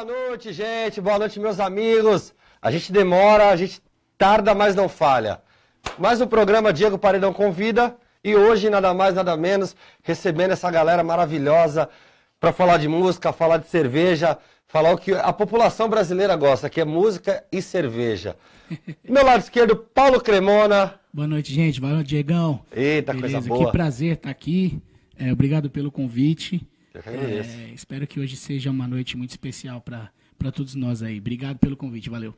Boa noite, gente. Boa noite, meus amigos. A gente demora, a gente tarda, mas não falha. Mais um programa Diego Paredão Convida. E hoje, nada mais, nada menos, recebendo essa galera maravilhosa para falar de música, falar de cerveja, falar o que a população brasileira gosta, que é música e cerveja. Meu lado esquerdo, Paulo Cremona. Boa noite, gente. Boa noite, Diegão. Eita, Beleza, coisa boa. Que prazer estar aqui. É, obrigado pelo convite. Eu que agradeço. É, espero que hoje seja uma noite muito especial para todos nós aí. Obrigado pelo convite, valeu.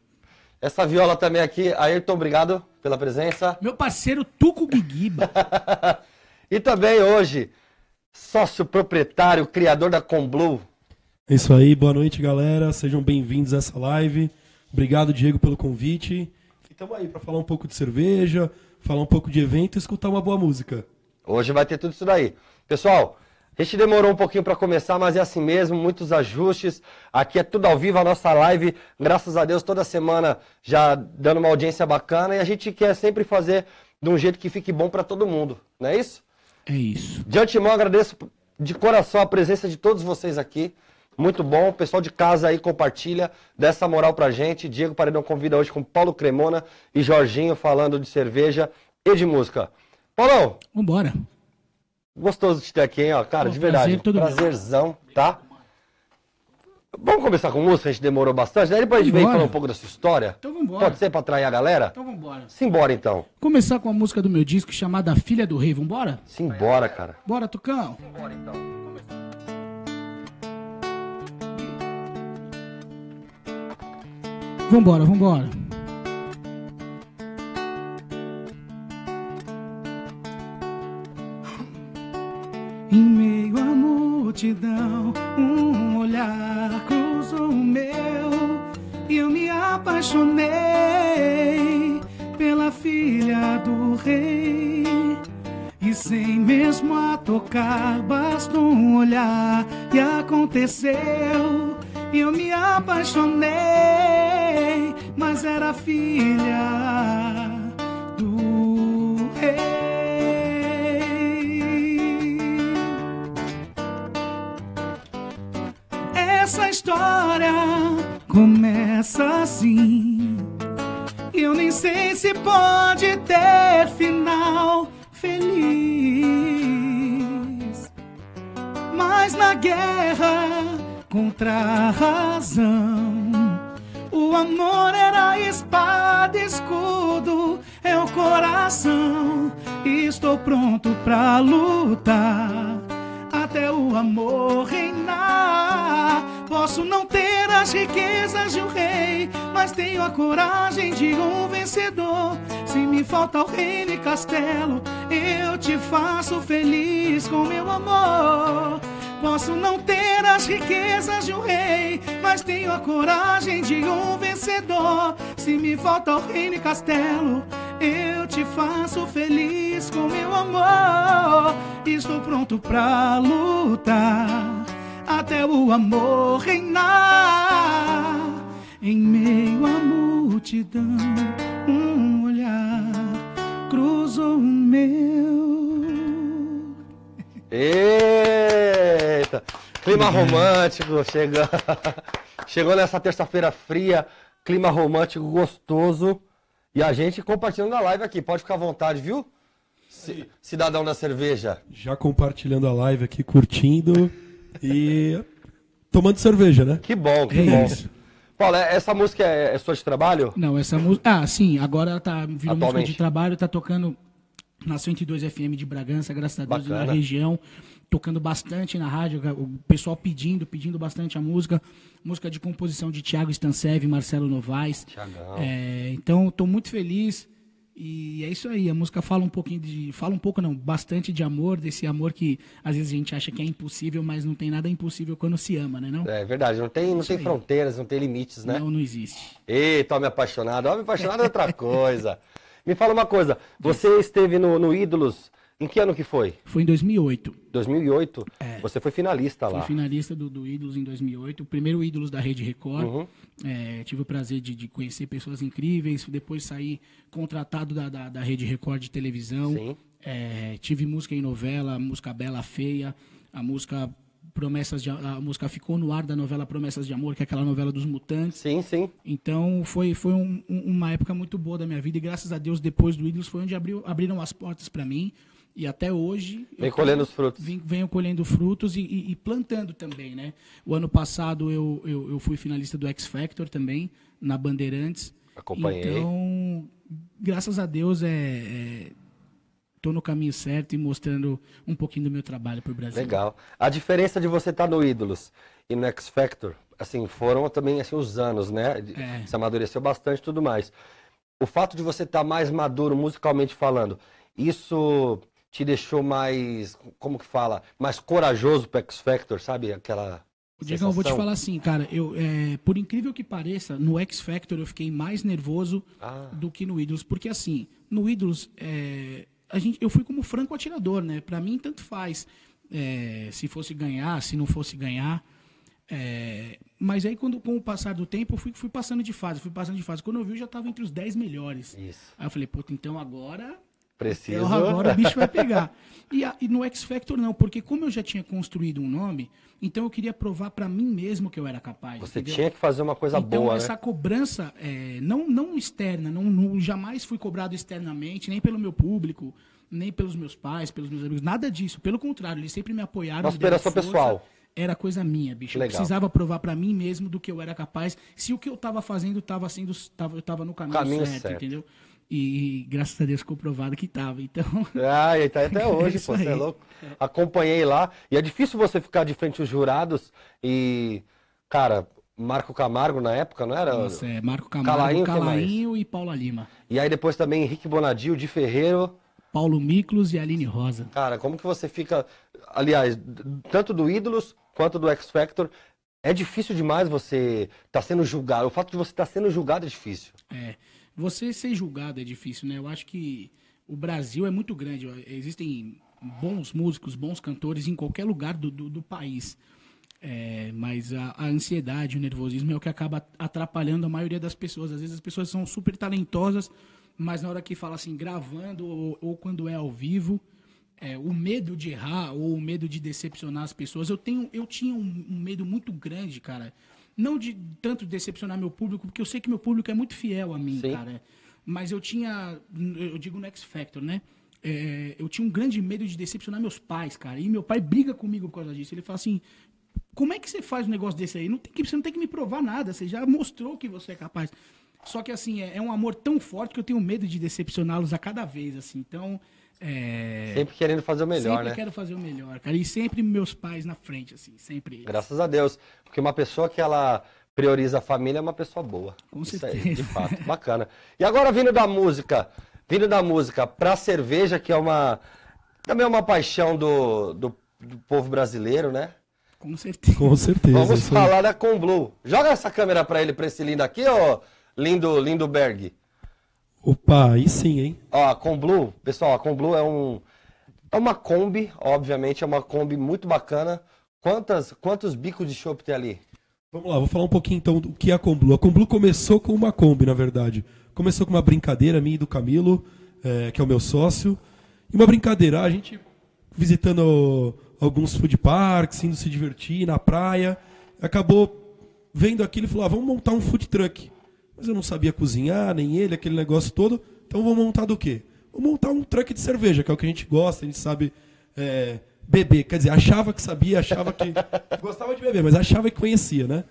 Essa viola também aqui, Ayrton, obrigado pela presença. Meu parceiro Tuco Guiguiba. E também hoje, sócio proprietário, criador da Comblue. É isso aí, boa noite, galera. Sejam bem-vindos a essa live. Obrigado, Diego, pelo convite. E estamos aí para falar um pouco de cerveja, falar um pouco de evento e escutar uma boa música. Hoje vai ter tudo isso daí. Pessoal, a gente demorou um pouquinho para começar, mas é assim mesmo, muitos ajustes. Aqui é tudo ao vivo, a nossa live, graças a Deus, toda semana já dando uma audiência bacana. E a gente quer sempre fazer de um jeito que fique bom para todo mundo, não é isso? É isso. De antemão, agradeço de coração a presença de todos vocês aqui. Muito bom. O pessoal de casa aí compartilha, dessa moral pra gente. Diego Paredão convida hoje com Paulo Cremona e Jorginho falando de cerveja e de música. Paulão, Vambora. Gostoso de te ter aqui, hein, ó. Cara, de verdade. prazer meu. Prazerzão, tá? Vamos começar com música, a gente demorou bastante. Daí depois a gente vem falar um pouco da sua história. Então vambora. Pode ser pra atrair a galera? Então vambora. Simbora então. Começar com a música do meu disco chamada Filha do Rei. Vambora? Simbora, cara. Bora, Tucão. Simbora então. Vambora, vambora. Apaixonei pela filha do rei. E sem mesmo a tocar, bastou um olhar e aconteceu. Eu me apaixonei, mas era filha do rei. Essa história começa assim. Sei se pode ter final feliz. Mas na guerra contra a razão, o amor era espada, escudo, é o coração. E estou pronto pra lutar até o amor reinar. Posso não ter as riquezas de um rei, mas tenho a coragem de um vencedor. Se me falta o reino e castelo, eu te faço feliz com meu amor. Posso não ter as riquezas de um rei, mas tenho a coragem de um vencedor. Se me falta o reino e castelo, eu te faço feliz com meu amor. Estou pronto pra lutar até o amor reinar. Em meio à multidão, um olhar cruzou o meu. Eita! Clima romântico, chegou, chegou nessa terça-feira fria, clima romântico gostoso. E a gente compartilhando a live aqui, pode ficar à vontade, viu? Ci- Cidadão da cerveja. Já compartilhando a live aqui, curtindo e tomando cerveja, né? Que bom, que É bom. isso. Paulo, essa música é, é sua de trabalho? Não, essa música. Ah, sim, agora ela tá virou música de trabalho, tá tocando na 102 FM de Bragança, graças a Deus, Bacana. na região, tocando bastante na rádio, o pessoal pedindo, pedindo bastante a música. Música de composição de Thiago Stansev e Marcelo Novaes. Thiagão. É, então, estou muito feliz. E é isso aí, a música fala um pouquinho de. Fala um pouco, não, bastante de amor, desse amor que às vezes a gente acha que é impossível, mas não tem nada impossível quando se ama, né? Não, É verdade, não tem, não tem aí. fronteiras, não tem limites, né? não, não existe. Eita, homem apaixonado. Homem apaixonado é outra coisa. Me fala uma coisa, você esteve no, no Ídolos, em que ano que foi? Foi em 2008. 2008? Você foi finalista lá. Fui finalista do, do Ídolos em 2008, o primeiro Ídolos da Rede Record. Uhum. É, tive o prazer de, de conhecer pessoas incríveis, depois saí contratado da, da, da Rede Record de televisão. Sim. É, tive música em novela, música Bela Feia, a música Promessas de a música ficou no ar da novela Promessas de Amor, que é aquela novela dos mutantes. Sim, sim. Então foi, foi um, um, uma época muito boa da minha vida e graças a Deus depois do Ídolos foi onde abriu, abriram as portas para mim e até hoje vem colhendo os frutos. Vim, venho colhendo frutos e, e, e, plantando também, né? O ano passado eu, eu, eu fui finalista do X Factor também na Bandeirantes. Acompanhei. Então, graças a Deus é, é estou no caminho certo e mostrando um pouquinho do meu trabalho para o Brasil. Legal. A diferença de você estar tá no Ídolos e no X Factor, assim, foram também assim, os anos, né? É. Se amadureceu bastante e tudo mais. O fato de você estar tá mais maduro musicalmente falando, isso te deixou mais, como que fala, mais corajoso para X Factor, sabe? Aquela Diego, eu vou te falar assim, cara, eu, é, por incrível que pareça, no X Factor eu fiquei mais nervoso ah. do que no Ídolos, porque assim, no Ídolos, é, a gente, eu fui como franco atirador, né? Para mim, tanto faz é, se fosse ganhar, se não fosse ganhar. É, mas aí, quando, com o passar do tempo, eu fui, fui passando de fase, fui passando de fase. Quando eu vi, eu já estava entre os 10 melhores. Isso. Aí eu falei, puta, então agora Preciso. Então agora o bicho vai pegar. E, a, e, no X Factor não, porque como eu já tinha construído um nome, então eu queria provar para mim mesmo que eu era capaz. Você entendeu? tinha que fazer uma coisa então, boa, essa né? cobrança, é, não, não externa, não, não, jamais fui cobrado externamente, nem pelo meu público, nem pelos meus pais, pelos meus amigos, nada disso. Pelo contrário, eles sempre me apoiaram. Uma superação pessoal. Era coisa minha, bicho. Legal. Eu precisava provar para mim mesmo do que eu era capaz. Se o que eu estava fazendo estava sendo, tava, eu estava no caminho, caminho certo, certo, entendeu? E graças a Deus ficou provado que estava. Então. Ah, e tá até hoje, é pô, você é louco. Acompanhei lá. E é difícil você ficar de frente aos jurados e. Cara, Marco Camargo na época, não era? Nossa, é Marco Camargo, Calainho, Calainho e Paula Lima. E aí depois também Henrique Bonadio, de Ferreiro. Paulo Miklos e Aline Rosa. Cara, como que você fica. Aliás, tanto do Ídolos quanto do X Factor. É difícil demais você estar tá sendo julgado. O fato de você estar tá sendo julgado é difícil. É. Você ser julgado é difícil, né? Eu acho que o Brasil é muito grande. Existem bons músicos, bons cantores em qualquer lugar do, do, do país. É, mas a, a, ansiedade, o nervosismo é o que acaba atrapalhando a maioria das pessoas. Às vezes as pessoas são super talentosas, mas na hora que fala assim, gravando ou, ou quando é ao vivo, é, o medo de errar ou o medo de decepcionar as pessoas. Eu, tenho, eu tinha um, um medo muito grande, cara, não de tanto decepcionar meu público, porque eu sei que meu público é muito fiel a mim, Sim. cara. Mas eu tinha, eu digo no X Factor, né? É, eu tinha um grande medo de decepcionar meus pais, cara. E meu pai briga comigo por causa disso. Ele fala assim: como é que você faz um negócio desse aí? Não tem que, você não tem que me provar nada, você já mostrou que você é capaz. Só que assim, é, é um amor tão forte que eu tenho medo de decepcioná-los a cada vez, assim. Então, é... Sempre querendo fazer o melhor, sempre né? Sempre quero fazer o melhor, cara. E sempre meus pais na frente, assim, sempre. Eles. Graças a Deus. Porque uma pessoa que ela prioriza a família é uma pessoa boa. Com Isso certeza. Aí, de fato, bacana. E agora vindo da música, vindo da música pra cerveja, que é uma. Também é uma paixão do, do, do povo brasileiro, né? Com certeza. Com certeza. Vamos falar da Blue. Joga essa câmera pra ele, pra esse lindo aqui, ó. Lindo, lindo Berg. Opa, aí sim, hein? Ó, a Comblue, pessoal, a Comblue é um é uma Kombi, obviamente, é uma Kombi muito bacana. Quantas, quantos bicos de chopp tem ali? Vamos lá, vou falar um pouquinho então do que é a Comblue. A Comblue começou com uma Kombi, na verdade. Começou com uma brincadeira minha e do Camilo, é, que é o meu sócio. E uma brincadeira, a gente visitando alguns food parks, indo se divertir na praia. Acabou vendo aquilo e falou: ah, vamos montar um food truck. Mas eu não sabia cozinhar, nem ele, aquele negócio todo. Então vou montar do quê? Vou montar um truck de cerveja, que é o que a gente gosta, a gente sabe é, beber. Quer dizer, achava que sabia, achava que. gostava de beber, mas achava que conhecia, né?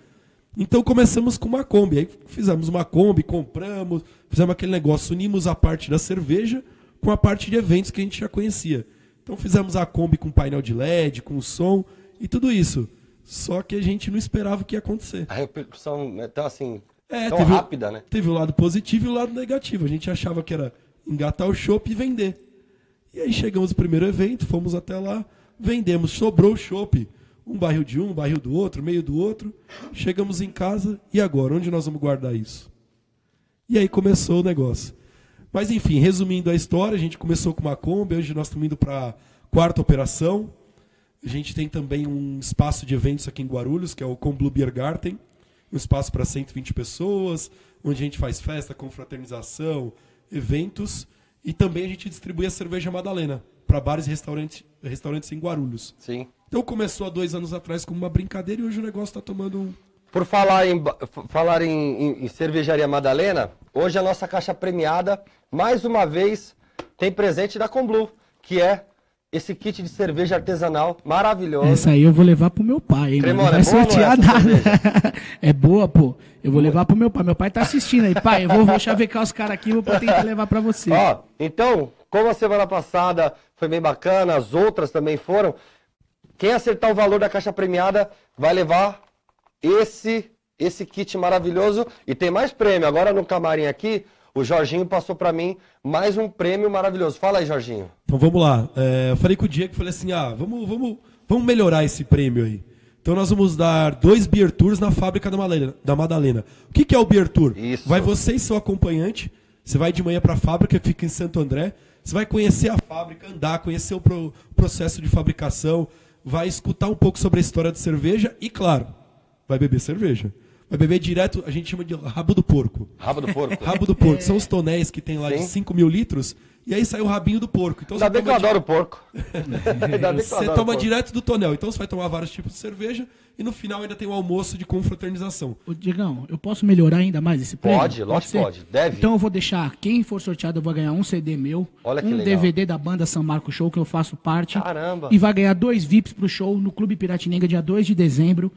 Então começamos com uma Kombi. Aí fizemos uma Kombi, compramos, fizemos aquele negócio, unimos a parte da cerveja com a parte de eventos que a gente já conhecia. Então fizemos a Kombi com painel de LED, com som e tudo isso. Só que a gente não esperava o que ia acontecer. A repercussão, né, então assim, é, Tão teve, rápida, né? Teve o lado positivo e o lado negativo. A gente achava que era engatar o chopp e vender. E aí chegamos no primeiro evento, fomos até lá, vendemos, sobrou o chopp. Um barril de um, um barril do outro, meio do outro. Chegamos em casa, e agora? Onde nós vamos guardar isso? E aí começou o negócio. Mas enfim, resumindo a história, a gente começou com uma Kombi, hoje nós estamos indo para a quarta operação. A gente tem também um espaço de eventos aqui em Guarulhos, que é o Comblu Beer Garten um espaço para 120 pessoas, onde a gente faz festa, confraternização, eventos. E também a gente distribui a cerveja Madalena para bares e restaurantes, restaurantes em Guarulhos. Sim. Então começou há dois anos atrás como uma brincadeira e hoje o negócio tá tomando um. Por falar em, falar em, em- em cervejaria Madalena, hoje a nossa caixa premiada, mais uma vez, tem presente da Comblu, que é esse kit de cerveja artesanal maravilhoso. Essa aí eu vou levar pro meu pai, hein? Cremona, Não vai é é sortear nada. é boa, pô. Eu vou levar pro meu pai. Meu pai tá assistindo aí. Pai, eu vou, vou chavecar os caras aqui, vou tentar levar pra você. Ó, então, como a semana passada foi bem bacana, as outras também foram, quem acertar o valor da caixa premiada vai levar esse esse kit maravilhoso e tem mais prêmio. Agora no camarim aqui, o Jorginho passou pra mim mais um prêmio maravilhoso. Fala aí, Jorginho. Então vamos lá. É, eu falei com o Diego, falei assim, ah, vamos, vamos, vamos melhorar esse prêmio aí. Então nós vamos dar dois beer tours na fábrica da Madalena. Da Madalena. O que, que é o beer tour? Isso. Vai você e seu acompanhante. Você vai de manhã para a fábrica que fica em Santo André. Você vai conhecer a fábrica, andar, conhecer o pro- processo de fabricação, vai escutar um pouco sobre a história de cerveja e, claro, vai beber cerveja. Vai beber direto, a gente chama de rabo do porco. Rabo do porco. Rabo do porco. São os tonéis que tem lá de Sim. 5 mil litros. E aí sai o rabinho do porco. Então Ainda bem que eu adoro porco. Ainda bem que eu Você toma porco. direto do tonel. Então você vai tomar vários tipos de cerveja. E no final ainda tem o almoço de confraternização. Ô, Diegão, eu posso melhorar ainda mais esse prêmio? Pode, lógico que ser? pode. Deve. Então eu vou deixar, quem for sorteado, eu vou ganhar um CD meu, Olha que um legal. DVD da banda São Marco Show, que eu faço parte. Caramba. E vai ganhar dois VIPs pro show no Clube Piratinenga, dia 2 de dezembro.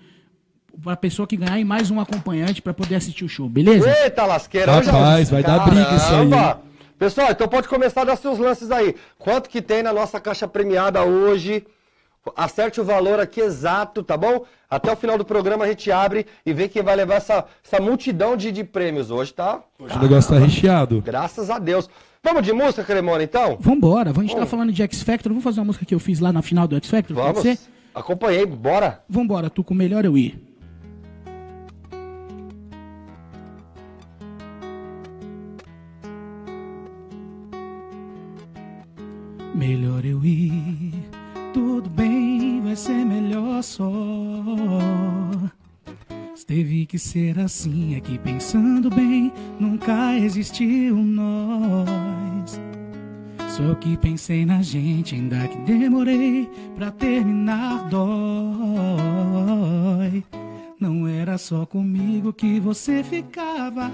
Pra pessoa que ganhar e mais um acompanhante pra poder assistir o show, beleza? Eita lasqueira. Rapaz, um- vai dar briga isso aí, Caramba. Pessoal, então pode começar a dar seus lances aí. Quanto que tem na nossa caixa premiada hoje? Acerte o valor aqui exato, tá bom? Até o final do programa a gente abre e vê quem vai levar essa, essa multidão de, de prêmios hoje, tá? Hoje o negócio tá recheado. Graças a Deus. Vamos de música, Cremona, então? Vambora, a gente tá falando de X Factor, vamos fazer uma música que eu fiz lá na final do X Factor, pode Vamos. ser? Acompanhei, bora. Vambora, tu com o melhor eu ir. Melhor eu ir, tudo bem, vai ser melhor só. Teve que ser assim, aqui pensando bem, nunca existiu nós. Só que pensei na gente, ainda que demorei pra terminar dói. Não era só comigo que você ficava.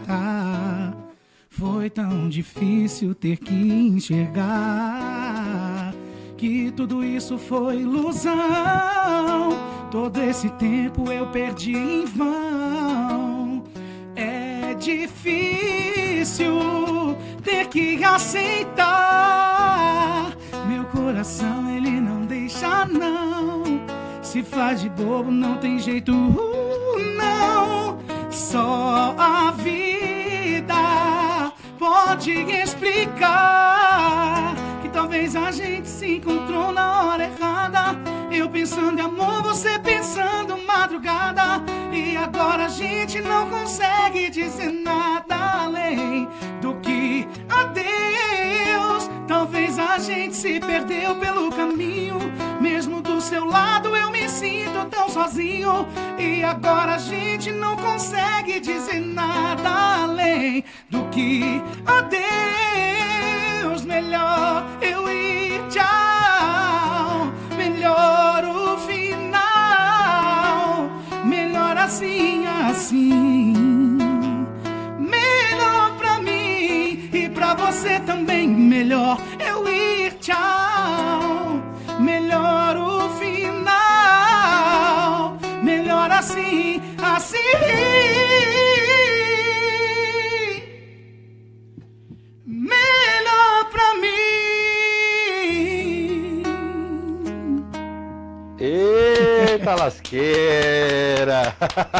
Foi tão difícil ter que enxergar que tudo isso foi ilusão. Todo esse tempo eu perdi em vão. É difícil ter que aceitar. Meu coração ele não deixa não. Se faz de bobo não tem jeito não. Só a vida pode explicar que talvez a gente se encontrou na hora errada. Eu pensando em amor, você pensando madrugada. E agora a gente não consegue dizer nada além do que adeus. Talvez a gente se perdeu pelo caminho. Mesmo do seu lado eu me sinto tão sozinho. E agora a gente não consegue dizer nada além do que adeus. Melhor eu ir, tchau. Melhor o final. Melhor assim, assim. Melhor pra mim e pra você também. Melhor eu ir, tchau. Eita lasqueira!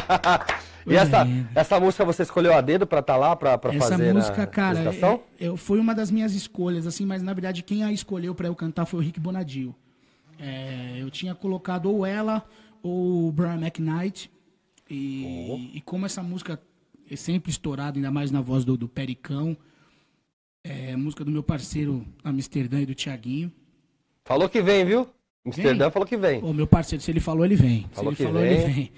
e essa, linda. essa música você escolheu a dedo pra estar lá, pra, pra Essa fazer música, na cara, é- eu, foi uma das minhas escolhas, assim, mas na verdade quem a escolheu pra eu cantar foi o Rick Bonadio. É, eu tinha colocado ou ela ou o Brian McKnight. E, e como essa música é sempre estourada, ainda mais na voz do, do Pericão, é música do meu parceiro Amsterdã e do Tiaguinho. Falou que vem, viu? Amsterdã falou que vem. Ô, meu parceiro, se ele falou, ele vem. Falou se que ele falou, vem. ele vem.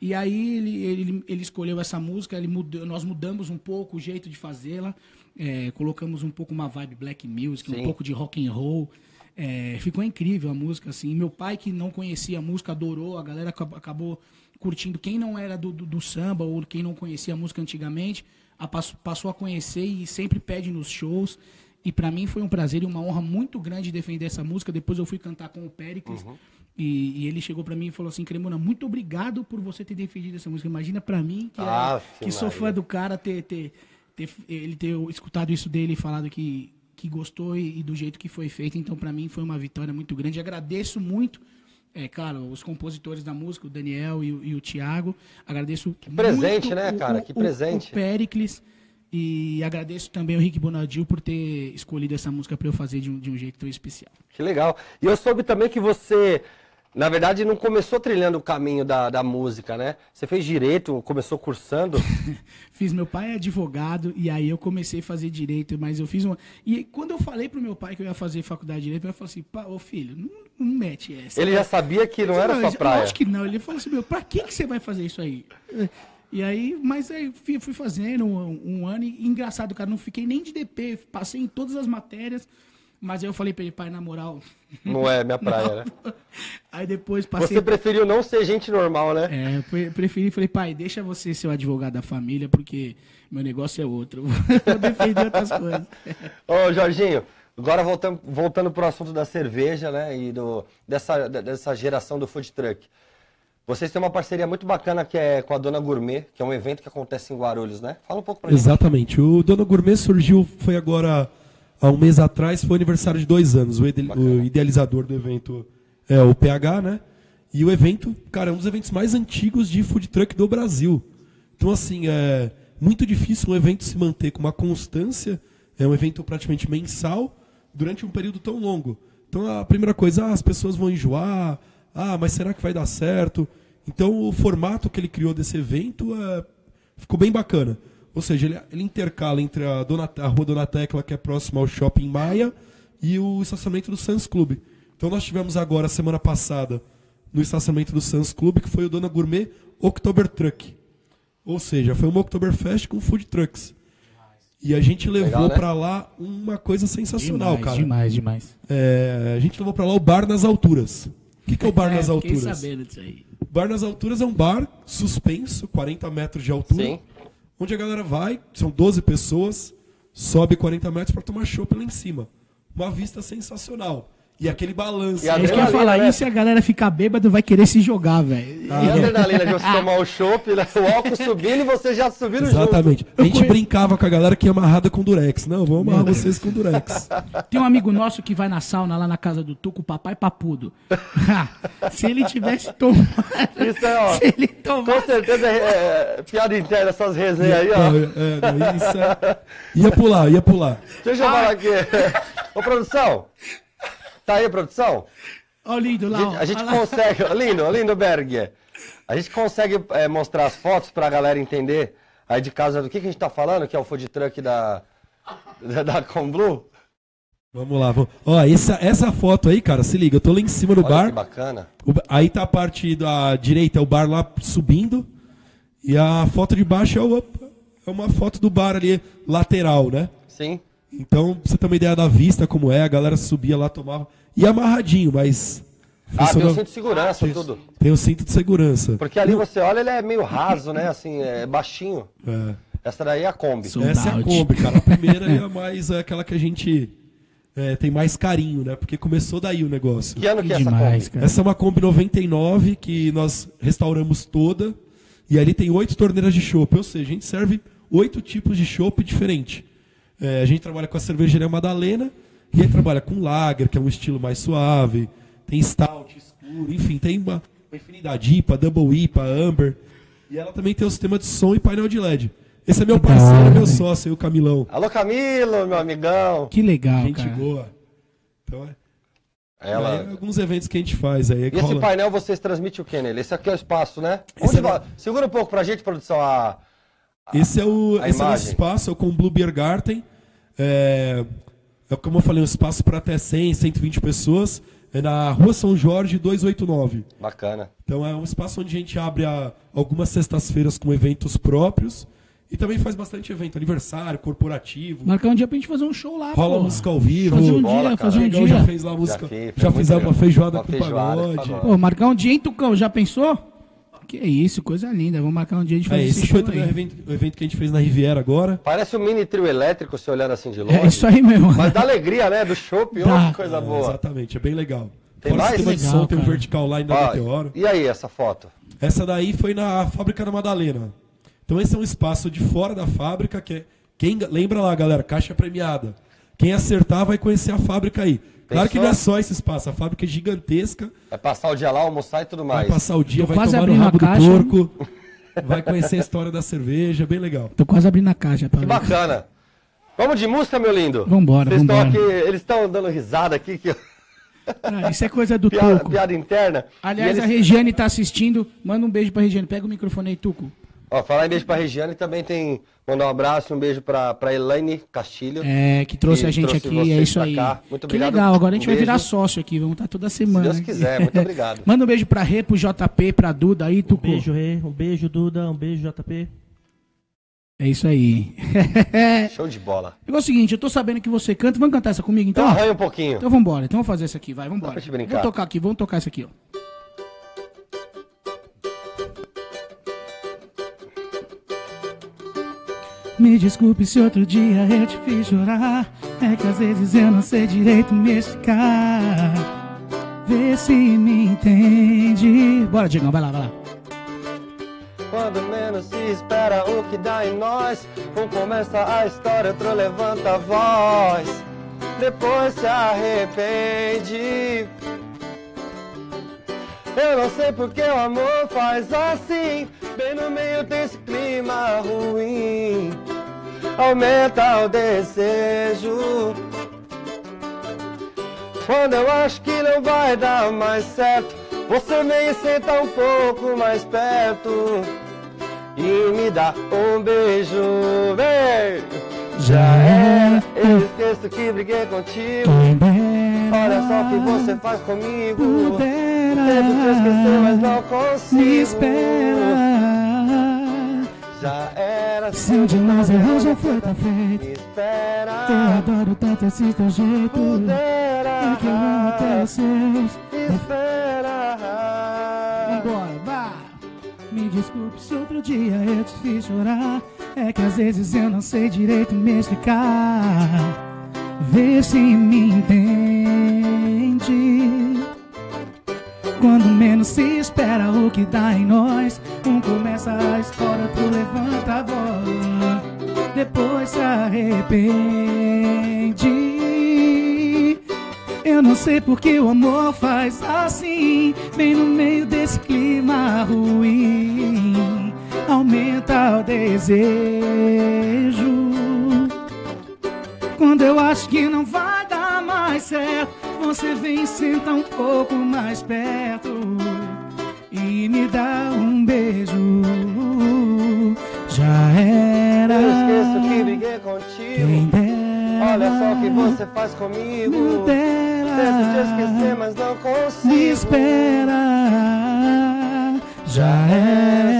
E aí ele, ele, ele escolheu essa música, ele mudou, nós mudamos um pouco o jeito de fazê-la, é, colocamos um pouco uma vibe black music, Sim. um pouco de rock and roll. É, ficou incrível a música, assim. Meu pai, que não conhecia a música, adorou. A galera acab- acabou curtindo. Quem não era do, do- do samba ou quem não conhecia a música antigamente, a passo- passou a conhecer e sempre pede nos shows. E pra mim foi um prazer e uma honra muito grande defender essa música. Depois eu fui cantar com o Péricles. E, e ele chegou pra mim e falou assim: Cremona, muito obrigado por você ter defendido essa música. Imagina pra mim, que, Ave que sou fã do cara, ter, ter, ter- ele ter escutado isso dele e falado que, que gostou e, e do jeito que foi feito. Então, pra mim, foi uma vitória muito grande. Agradeço muito, é, cara, os compositores da música, o Daniel e o, o Thiago. Agradeço que presente, né, cara? Que presente. O, Pericles. E agradeço também o Rick Bonadil por ter escolhido essa música pra eu fazer de um, de um jeito tão especial. Que legal. E eu soube também que você, na verdade, não começou trilhando o caminho da, da música, né? Você fez direito, começou cursando. Fiz, meu pai é advogado, e aí eu comecei a fazer direito, mas eu fiz uma. E quando eu falei pro meu pai que eu ia fazer faculdade de direito, pai falou assim: pá, ô filho, não, não mete essa. Ele já sabia que não era sua eu praia. Acho que não. Ele falou assim: meu, pra que, que você vai fazer isso aí? E aí, mas aí fui, fui fazendo um, um ano, e engraçado, cara, não fiquei nem de DP, passei em todas as matérias, mas aí eu falei pra ele, pai, na moral. Não é minha praia, né? Aí depois passei. Você preferiu não ser gente normal, né? É, eu pre- preferi, falei, pai, deixa você ser o advogado da família, porque meu negócio é outro. Eu vou defender outras coisas. Ô, Jorginho, agora voltando, voltando pro assunto da cerveja, né? E do, dessa, de- dessa geração do food truck. Vocês têm uma parceria muito bacana que é com a Dona Gourmet, que é um evento que acontece em Guarulhos, né? Fala um pouco pra gente. Exatamente. O Dono Gourmet surgiu, foi agora, há um mês atrás, foi aniversário de dois anos. O, ide- o idealizador do evento é o PH, né? E o evento, cara, é um dos eventos mais antigos de food truck do Brasil. Então, assim, é muito difícil um evento se manter com uma constância. É um evento praticamente mensal durante um período tão longo. Então, a primeira coisa, ah, as pessoas vão enjoar. Ah, mas será que vai dar certo? Então, o formato que ele criou desse evento é, ficou bem bacana. Ou seja, ele, ele intercala entre a, Dona, a Rua Dona Tecla, que é próxima ao Shopping Maia, e o estacionamento do Sans Clube. Então nós tivemos agora, semana passada, no estacionamento do Sans Clube, que foi o Dona Gourmet October Truck. Ou seja, foi uma Oktoberfest com food trucks. E a gente levou né? pra lá uma coisa sensacional, cara. demais, demais. É, a gente levou pra lá o Bar nas Alturas. O que, que é o Bar nas fiquei Alturas? sabendo disso aí. Bar nas Alturas é um bar suspenso, 40 metros de altura, Sim. onde a galera vai, são 12 pessoas, sobe 40 metros para tomar chopp lá em cima. Uma vista sensacional. E aquele balanço. E a É isso que eu ia Adrenalina, falar, né? e se a galera ficar bêbado, vai querer se jogar, velho. E a adrenalina de você tomar o chopp, né? o álcool subindo e você já subindo Exatamente. A gente conhe- brincava com a galera que ia amarrada com durex. Não, vamos amarrar vocês com durex. Tem um amigo nosso que vai na sauna lá na casa do Tuco, o papai papudo. se ele tivesse tomado. Isso é, ó. Se ele Com tomasse. certeza é, é, piada interna essas resenhas aí, ó. É, é, isso é- Ia pular, ia pular. Deixa eu falar aqui. Ô, produção. Tá aí, produção? Ó, lindo A lá, gente, ó. a gente Olha lá. consegue. Lindo, lindo, Berg. A gente consegue é, mostrar as fotos pra galera entender aí de casa do que, que a gente tá falando, que é o food truck da, da, da Comblue? Vamos lá. Vamos. Ó, essa, essa foto aí, cara, se liga. Eu tô lá em cima do Olha bar. que bacana. O aí tá a parte da direita, é o bar lá subindo. E a foto de baixo é, o- é uma foto do bar ali lateral, né? Sim. Então, pra você ter uma ideia da vista, como é, a galera subia lá, tomava. E amarradinho, mas. Ah, tem o cinto de segurança, tudo. tem o cinto de segurança. Porque ali você olha, ele é meio raso, né? Assim, é baixinho. É. Essa daí é a Kombi. Sou- Essa é a. Kombi, cara. A primeira é a mais é aquela que a gente é, tem mais carinho, né? Porque começou daí o negócio. Que ano que, Que é essa demais, Kombi? cara. Essa é uma Kombi 99 que nós restauramos toda. E ali tem oito torneiras de chopp. Ou seja, a gente serve oito tipos de chopp diferente. É, a gente trabalha com a cervejaria Madalena. E aí trabalha com lager, que é um estilo mais suave. Tem stout, escuro. Enfim, tem uma, uma infinidade. IPA, Double IPA, Amber. E ela também tem o sistema de som e painel de LED. Esse é meu parceiro, meu sócio, aí, o Camilão. Alô, Camilo, meu amigão. Que legal, Gente cara. boa. Então, é, Ela... aí, alguns eventos que a gente faz aí. E que esse rola- painel vocês transmitem o que nele? Esse aqui é o espaço, né? Onde é vai? Segura um pouco pra gente, produção. A... Esse é o, a esse é o nosso espaço, é o com Blue Beer Garden. É, é como eu falei, um espaço para até 100, 120 pessoas. É na Rua São Jorge 289. Bacana. Então é um espaço onde a gente abre a- algumas sextas-feiras com eventos próprios. E também faz bastante evento, aniversário, corporativo. Marcar um dia pra gente fazer um show lá, Rola pô. música ao vivo. Fazer um Bola, dia, cara. fazer um Legal, dia. já fez lá a música. fiz, Já fizemos legal. uma feijoada Uma com feijoada com pagode. pagode. Pô, marcar um dia, hein, Tucão? Já pensou? Que isso, coisa linda. Vamos marcar um dia de fazer É, esse esse show foi também o evento, o evento que a gente fez na Riviera agora. Parece um mini trio elétrico, se olhando assim de longe. É isso aí mesmo. Mas dá alegria, né? Do chopp, ó, que coisa É, boa. exatamente, é bem legal. Tem Fora mais? sistema de Legal, som, tem um vertical lá ainda Ó, da Meteoro. e aí, essa foto? Essa daí foi na fábrica da Madalena. Então esse é um espaço de fora da fábrica que é. Quem, lembra lá, galera, caixa premiada. Quem acertar vai conhecer a fábrica aí. Claro que não é só esse espaço, a fábrica é gigantesca. Vai passar o dia lá, almoçar e tudo Vai mais. passar o dia, Tô vai quase tomar no rabo do caixa. porco. Vai conhecer a história da cerveja, bem legal. Tô quase abrindo a caixa pra Que ver. bacana. Vamos de música, meu lindo? Vambora, Vocês vambora. aqui, eles estão dando risada aqui, que Ah, isso é coisa do piada, Tuco. piada interna. Aliás, E a eles- Regiane tá assistindo. Manda um beijo pra Regiane. Pega o microfone aí, Tuco. Ó, falar em beijo pra Regiane também tem. Mandar um abraço, um beijo pra, pra Elaine Castilho. É, que trouxe Que a gente trouxe aqui, vocês é isso pra aí. cá. Muito que obrigado. legal, agora a gente Um vai virar sócio aqui, vamos estar toda semana. Deus quiser, muito obrigado. Manda um beijo pra Rê, pro JP, pra Duda aí, Um Tuco. beijo, Rê. Um beijo, Duda. Um beijo, JP. É isso aí. Show de bola. Igual o seguinte, eu tô sabendo que você canta, vamos cantar essa comigo então? Então arranha um pouquinho. Então vambora, então vamos fazer essa aqui, vai, vambora. Te brincar. Vamos tocar aqui, vamos tocar essa aqui, ó. Me desculpe se outro dia eu te fiz chorar. É que às vezes eu não sei direito me explicar. Vê se me entende. Bora, Diegão, vai lá, vai lá. Quando menos se espera o que dá em nós Um começa a história, outro levanta a voz Depois se arrepende Eu não sei porque o amor faz assim. Bem no meio desse clima ruim. Aumenta o desejo. Quando eu acho que não vai dar mais certo Você vem senta um pouco mais perto e me dá um beijo, vem! Já era, eu esqueço que briguei contigo. Olha só o que você faz comigo. Tento te esquecer, mas não consigo. Me espera. Já era, Se um de nós errou, já foi, tá feito. Me Eu espera. adoro tanto esse teu jeito. Pudera. É que eu amo até vocês. Espera. Vambora, vá! Me desculpe se outro dia eu te fiz chorar. É que às vezes eu não sei direito me explicar. Vê se me entende. Quando menos se espera o que dá em nós. Um começa a história, outro levanta a voz. Depois se arrepende. Eu não sei porque o amor faz assim, bem no meio desse clima ruim. Aumenta o desejo. Quando eu acho que não vai dar mais certo, você vem e senta um pouco mais perto e me dá um beijo. Já era. Eu esqueço que briguei Quem contigo. dera. Olha só o que você faz comigo. Dera. Tento te esquecer, mas não consigo. Me espera. Já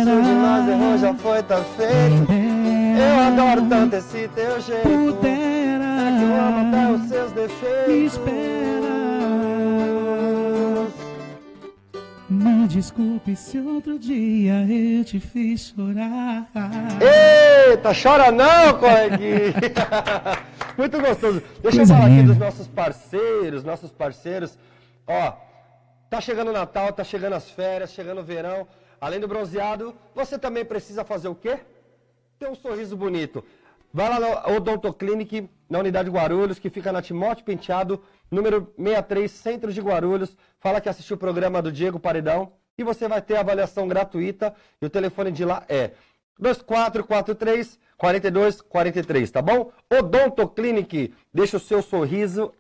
Se um de nós errou, era. já foi, tá feito. Eu adoro tanto esse teu jeito. Pudera. É que eu amo até os seus defeitos. Me espera. Me desculpe se outro dia eu te fiz chorar. Eita, chora não, coleguinha. Muito gostoso. Deixa eu falar aqui linda. dos nossos parceiros, nossos parceiros. Ó, tá chegando o Natal, tá chegando as férias, chegando o verão. Além do bronzeado, você também precisa fazer o quê? Ter um sorriso bonito. Vai lá no Odontoclinic, na unidade Guarulhos, que fica na Timóteo Penteado, número 63, centro de Guarulhos. Fala que assistiu o programa do Diego Paredão e você vai ter avaliação gratuita. E o telefone de lá é 2443 4243, tá bom? Odontoclinic, deixa o seu sorriso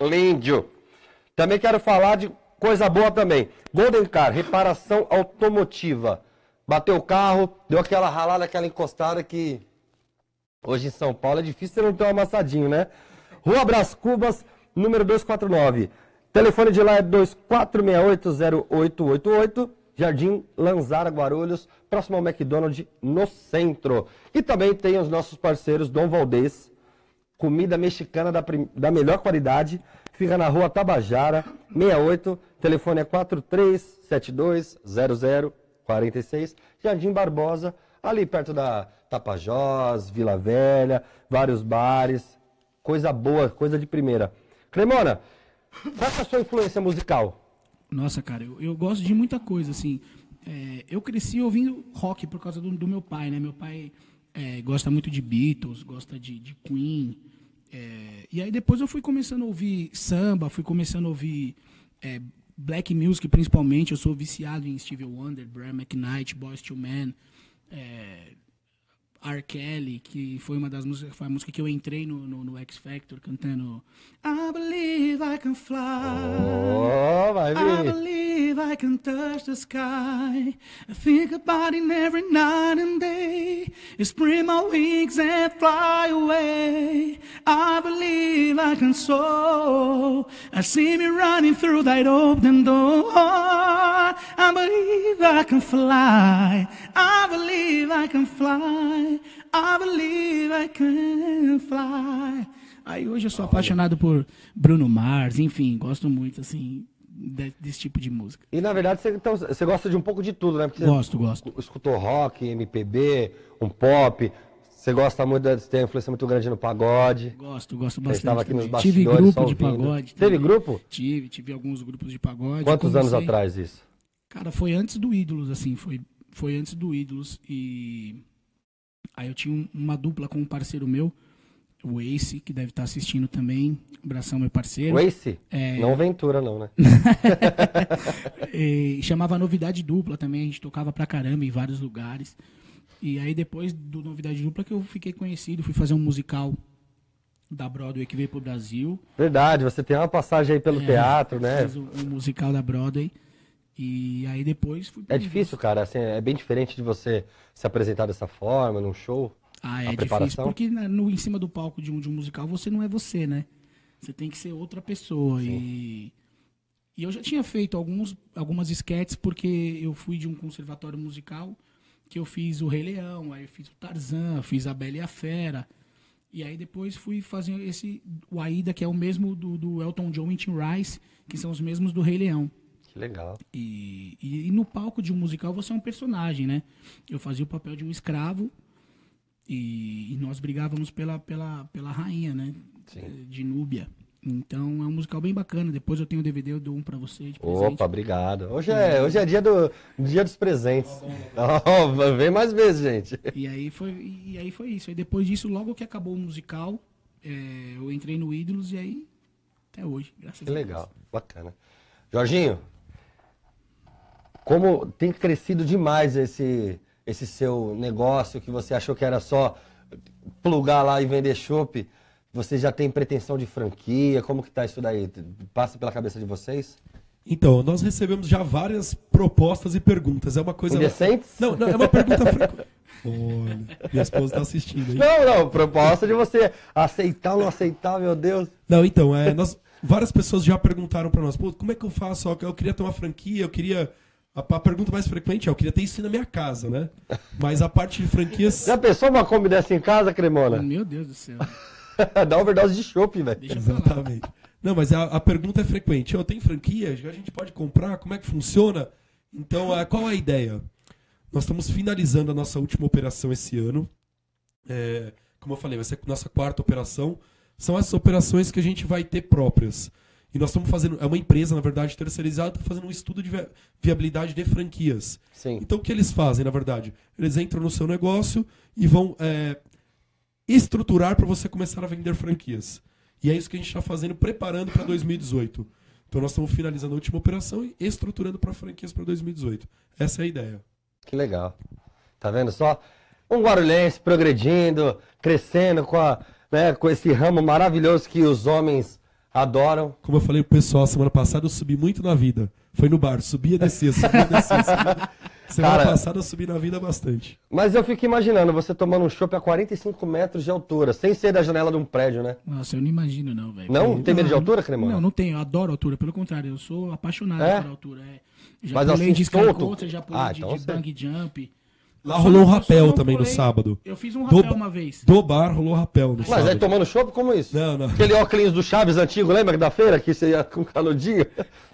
lindo. Também quero falar de coisa boa também. Golden Car, reparação automotiva. Bateu o carro, deu aquela ralada, aquela encostada que hoje em São Paulo é difícil você não ter um amassadinho, né? Rua Brás Cubas, número 249. Telefone de lá é 24680888. Jardim Lanzara Guarulhos, próximo ao McDonald's, no centro. E também tem os nossos parceiros Dom Valdez, comida mexicana da, da melhor qualidade. Fica na rua Tabajara, 68, telefone é 43720046, Jardim Barbosa, ali perto da Tapajós, Vila Velha, vários bares, coisa boa, coisa de primeira. Cremona, qual é a sua influência musical? Nossa, cara, eu, eu gosto de muita coisa, assim. É, eu cresci ouvindo rock por causa do, do meu pai, né? Meu pai é, gosta muito de Beatles, gosta de, de Queen. é, e aí depois eu fui começando a ouvir samba, fui começando a ouvir é, black music principalmente. Eu sou viciado em Stevie Wonder, Brian McKnight, Boyz II Men, é, R. Kelly, que foi uma das músicas, foi a música que eu entrei no, no, no X Factor cantando I Believe I Can Fly. Oh, vai I vir. believe I can touch the sky. I think about it every night and day. Spread my wings and fly away. I believe I can soar. I see me running through that open door. I believe I can fly. I believe I can fly. I believe I can fly. Aí hoje eu sou apaixonado por Bruno Mars, enfim, gosto muito assim de- desse tipo de música. E na verdade você, então, você gosta de um pouco de tudo, né? Porque Gosto, gosto. Você escutou rock, MPB, um pop. Você gosta muito, da- você tem uma influência muito grande no pagode. Gosto, gosto Você bastante. estava aqui nos também. Tive bastidores grupo só de ouvindo. pagode. Teve também. grupo? Tive, tive alguns grupos de pagode. Quantos anos Comecei- atrás isso? Cara, foi antes do Ídolos, assim, foi, foi antes do Ídolos. E aí eu tinha um- uma dupla com um parceiro meu, o Ace, que deve estar assistindo também. Abração, meu parceiro. Race? É. Não Ventura, não, né? E chamava Novidade Dupla também, a gente tocava pra caramba em vários lugares. E aí depois do Novidade Dupla que eu fiquei conhecido, fui fazer um musical da Broadway que veio pro Brasil. Verdade, você tem uma passagem aí pelo É, teatro, né? Fiz um, um musical da Broadway. E aí depois fui É difícil, cara. Assim, é bem diferente de você se apresentar dessa forma, num show. Ah, a é difícil, preparação? porque no, em cima do palco de um, de um musical você não é você, né? Você tem que ser outra pessoa. E, e eu já tinha feito alguns, algumas sketches, porque eu fui de um conservatório musical que eu fiz o Rei Leão, aí eu fiz o Tarzan, fiz a Bela e a Fera. E aí depois fui fazer esse, o Aida, que é o mesmo do, do Elton John e Tim Rice, que são os mesmos do Rei Leão. Que legal. E, e, e no palco de um musical você é um personagem, né? Eu fazia o papel de um escravo e, e nós brigávamos pela, pela, pela rainha, né? Sim. De Núbia. Então é um musical bem bacana. Depois eu tenho o DVD, eu dou um pra você de presente. Opa, obrigado. Hoje é, hoje é dia, do, dia dos presentes. Oh, vem mais vezes, gente. E aí foi, e aí foi isso. Aí depois disso, logo que acabou o musical, eh, eu entrei no Ídolos e aí até hoje, graças Que a Deus. legal, bacana. Jorginho, como tem crescido demais esse, esse seu negócio que você achou que era só plugar lá e vender chopp, você já tem pretensão de franquia? Como que tá isso daí? Passa pela cabeça de vocês? Então, nós recebemos já várias propostas e perguntas. É uma coisa. Indecentes? Não, não, é uma pergunta frequente. Olha, minha esposa está assistindo, hein? Não, não, proposta de você aceitar ou não aceitar, meu Deus. Não, então, é, nós, várias pessoas já perguntaram pra nós, como é que eu faço? Eu queria ter uma franquia, eu queria. A, a pergunta mais frequente é, eu queria ter isso na minha casa, né? Mas a parte de franquias. Já pensou uma Kombi dessa em casa, Cremona? Meu Deus do céu. Dá overdose de chopp, velho. Exatamente. Não, mas a, a pergunta é frequente. Eu tenho franquia? A gente pode comprar? Como é que funciona? Então, ah, qual a ideia? Nós estamos finalizando a nossa última operação esse ano. É, como eu falei, vai ser a nossa quarta operação. São essas operações que a gente vai ter próprias. E nós estamos fazendo. É uma empresa, na verdade, terceirizada, está fazendo um estudo de vi- viabilidade de franquias. Sim. Então, o que eles fazem, na verdade? Eles entram no seu negócio e vão é, estruturar para você começar a vender franquias. E é isso que a gente está fazendo, preparando para 2018. Então, nós estamos finalizando a última operação e estruturando para franquias para 2018. Essa é a ideia. Que legal. Tá vendo só? Um guarulhense progredindo, crescendo com, a, né, com esse ramo maravilhoso que os homens adoram. Como eu falei pro pessoal semana passada, eu subi muito na vida. Foi no bar, subia, descia, subia, descia. subia. Semana Cara- passada eu subi na vida bastante. Mas eu fico imaginando você tomando um chopp a 45 metros de altura, sem ser da janela de um prédio, né? Nossa, eu não imagino, não, velho. Não? Porque- Tem medo de altura, Cremona? Não, não tenho. Eu adoro altura. Pelo contrário, eu sou apaixonado É? por altura. É. Já Mas pulei assim, de solto? escarcoça, já pulei Ah, de, então de bang jump. Lá Eu rolou um rapel também no sábado. Eu fiz um Do- rapel uma vez. Do bar rolou rapel no Mas sábado. aí tomando chopp, como isso? Não, não. Aquele óculos do Chaves antigo, lembra da feira que você ia com canudinho?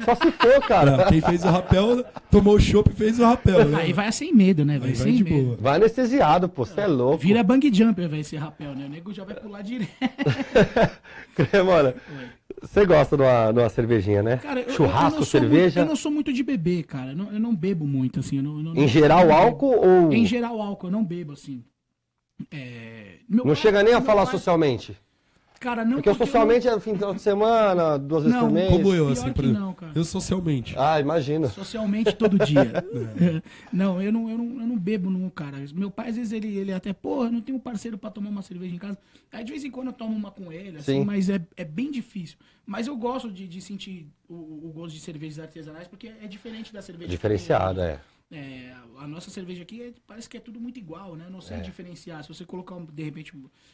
Só se for, cara. Não, quem fez o rapel, tomou o chopp e fez o rapel. né? Aí vai sem medo, né, vai Sem de medo. boa. Vai anestesiado, pô, você é louco. Vira bang jumper, velho, esse rapel, né? O nego já vai pular direto. Cremona, você gosta de uma, de uma cervejinha, né? Cara, eu, Churrasco, eu cerveja. Muito, eu não sou muito de beber, cara. Eu não, eu não bebo muito, assim. não- não- Em geral, álcool ou. Em geral, álcool, eu não bebo, assim. É, Não pai- chega nem a falar pai- socialmente. Cara, não Porque o eu socialmente é fim de semana, duas vezes Não, por mês. Como eu, assim, por exemplo. não, cara. Eu socialmente. Ah, imagina. Socialmente todo dia. não, eu não, eu não, eu não bebo não, cara. Meu pai, às vezes, ele, ele até, porra, não tenho um parceiro pra tomar uma cerveja em casa. Aí de vez em quando eu tomo uma com ele, assim, Sim. mas é, é bem difícil. Mas eu gosto de, de sentir o, o gosto de cervejas artesanais, porque é diferente da cerveja. Diferenciado, é. É, a nossa cerveja aqui é- parece que é tudo muito igual, né? Eu não É. sei diferenciar. Se você colocar, um- de repente,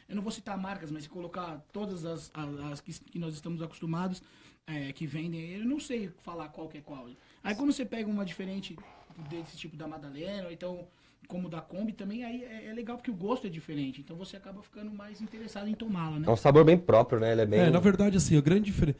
eu não vou citar marcas, mas se colocar todas as, as, as que, que nós estamos acostumados, é, que vendem, eu não sei falar qual que é qual. Aí quando você pega uma diferente desse tipo da Madalena, ou então como da Kombi, também aí é, é legal porque o gosto é diferente. Então você acaba ficando mais interessado em tomá-la, né? É um sabor bem próprio, né? Ele é bem. É, na verdade, assim, a grande diferença.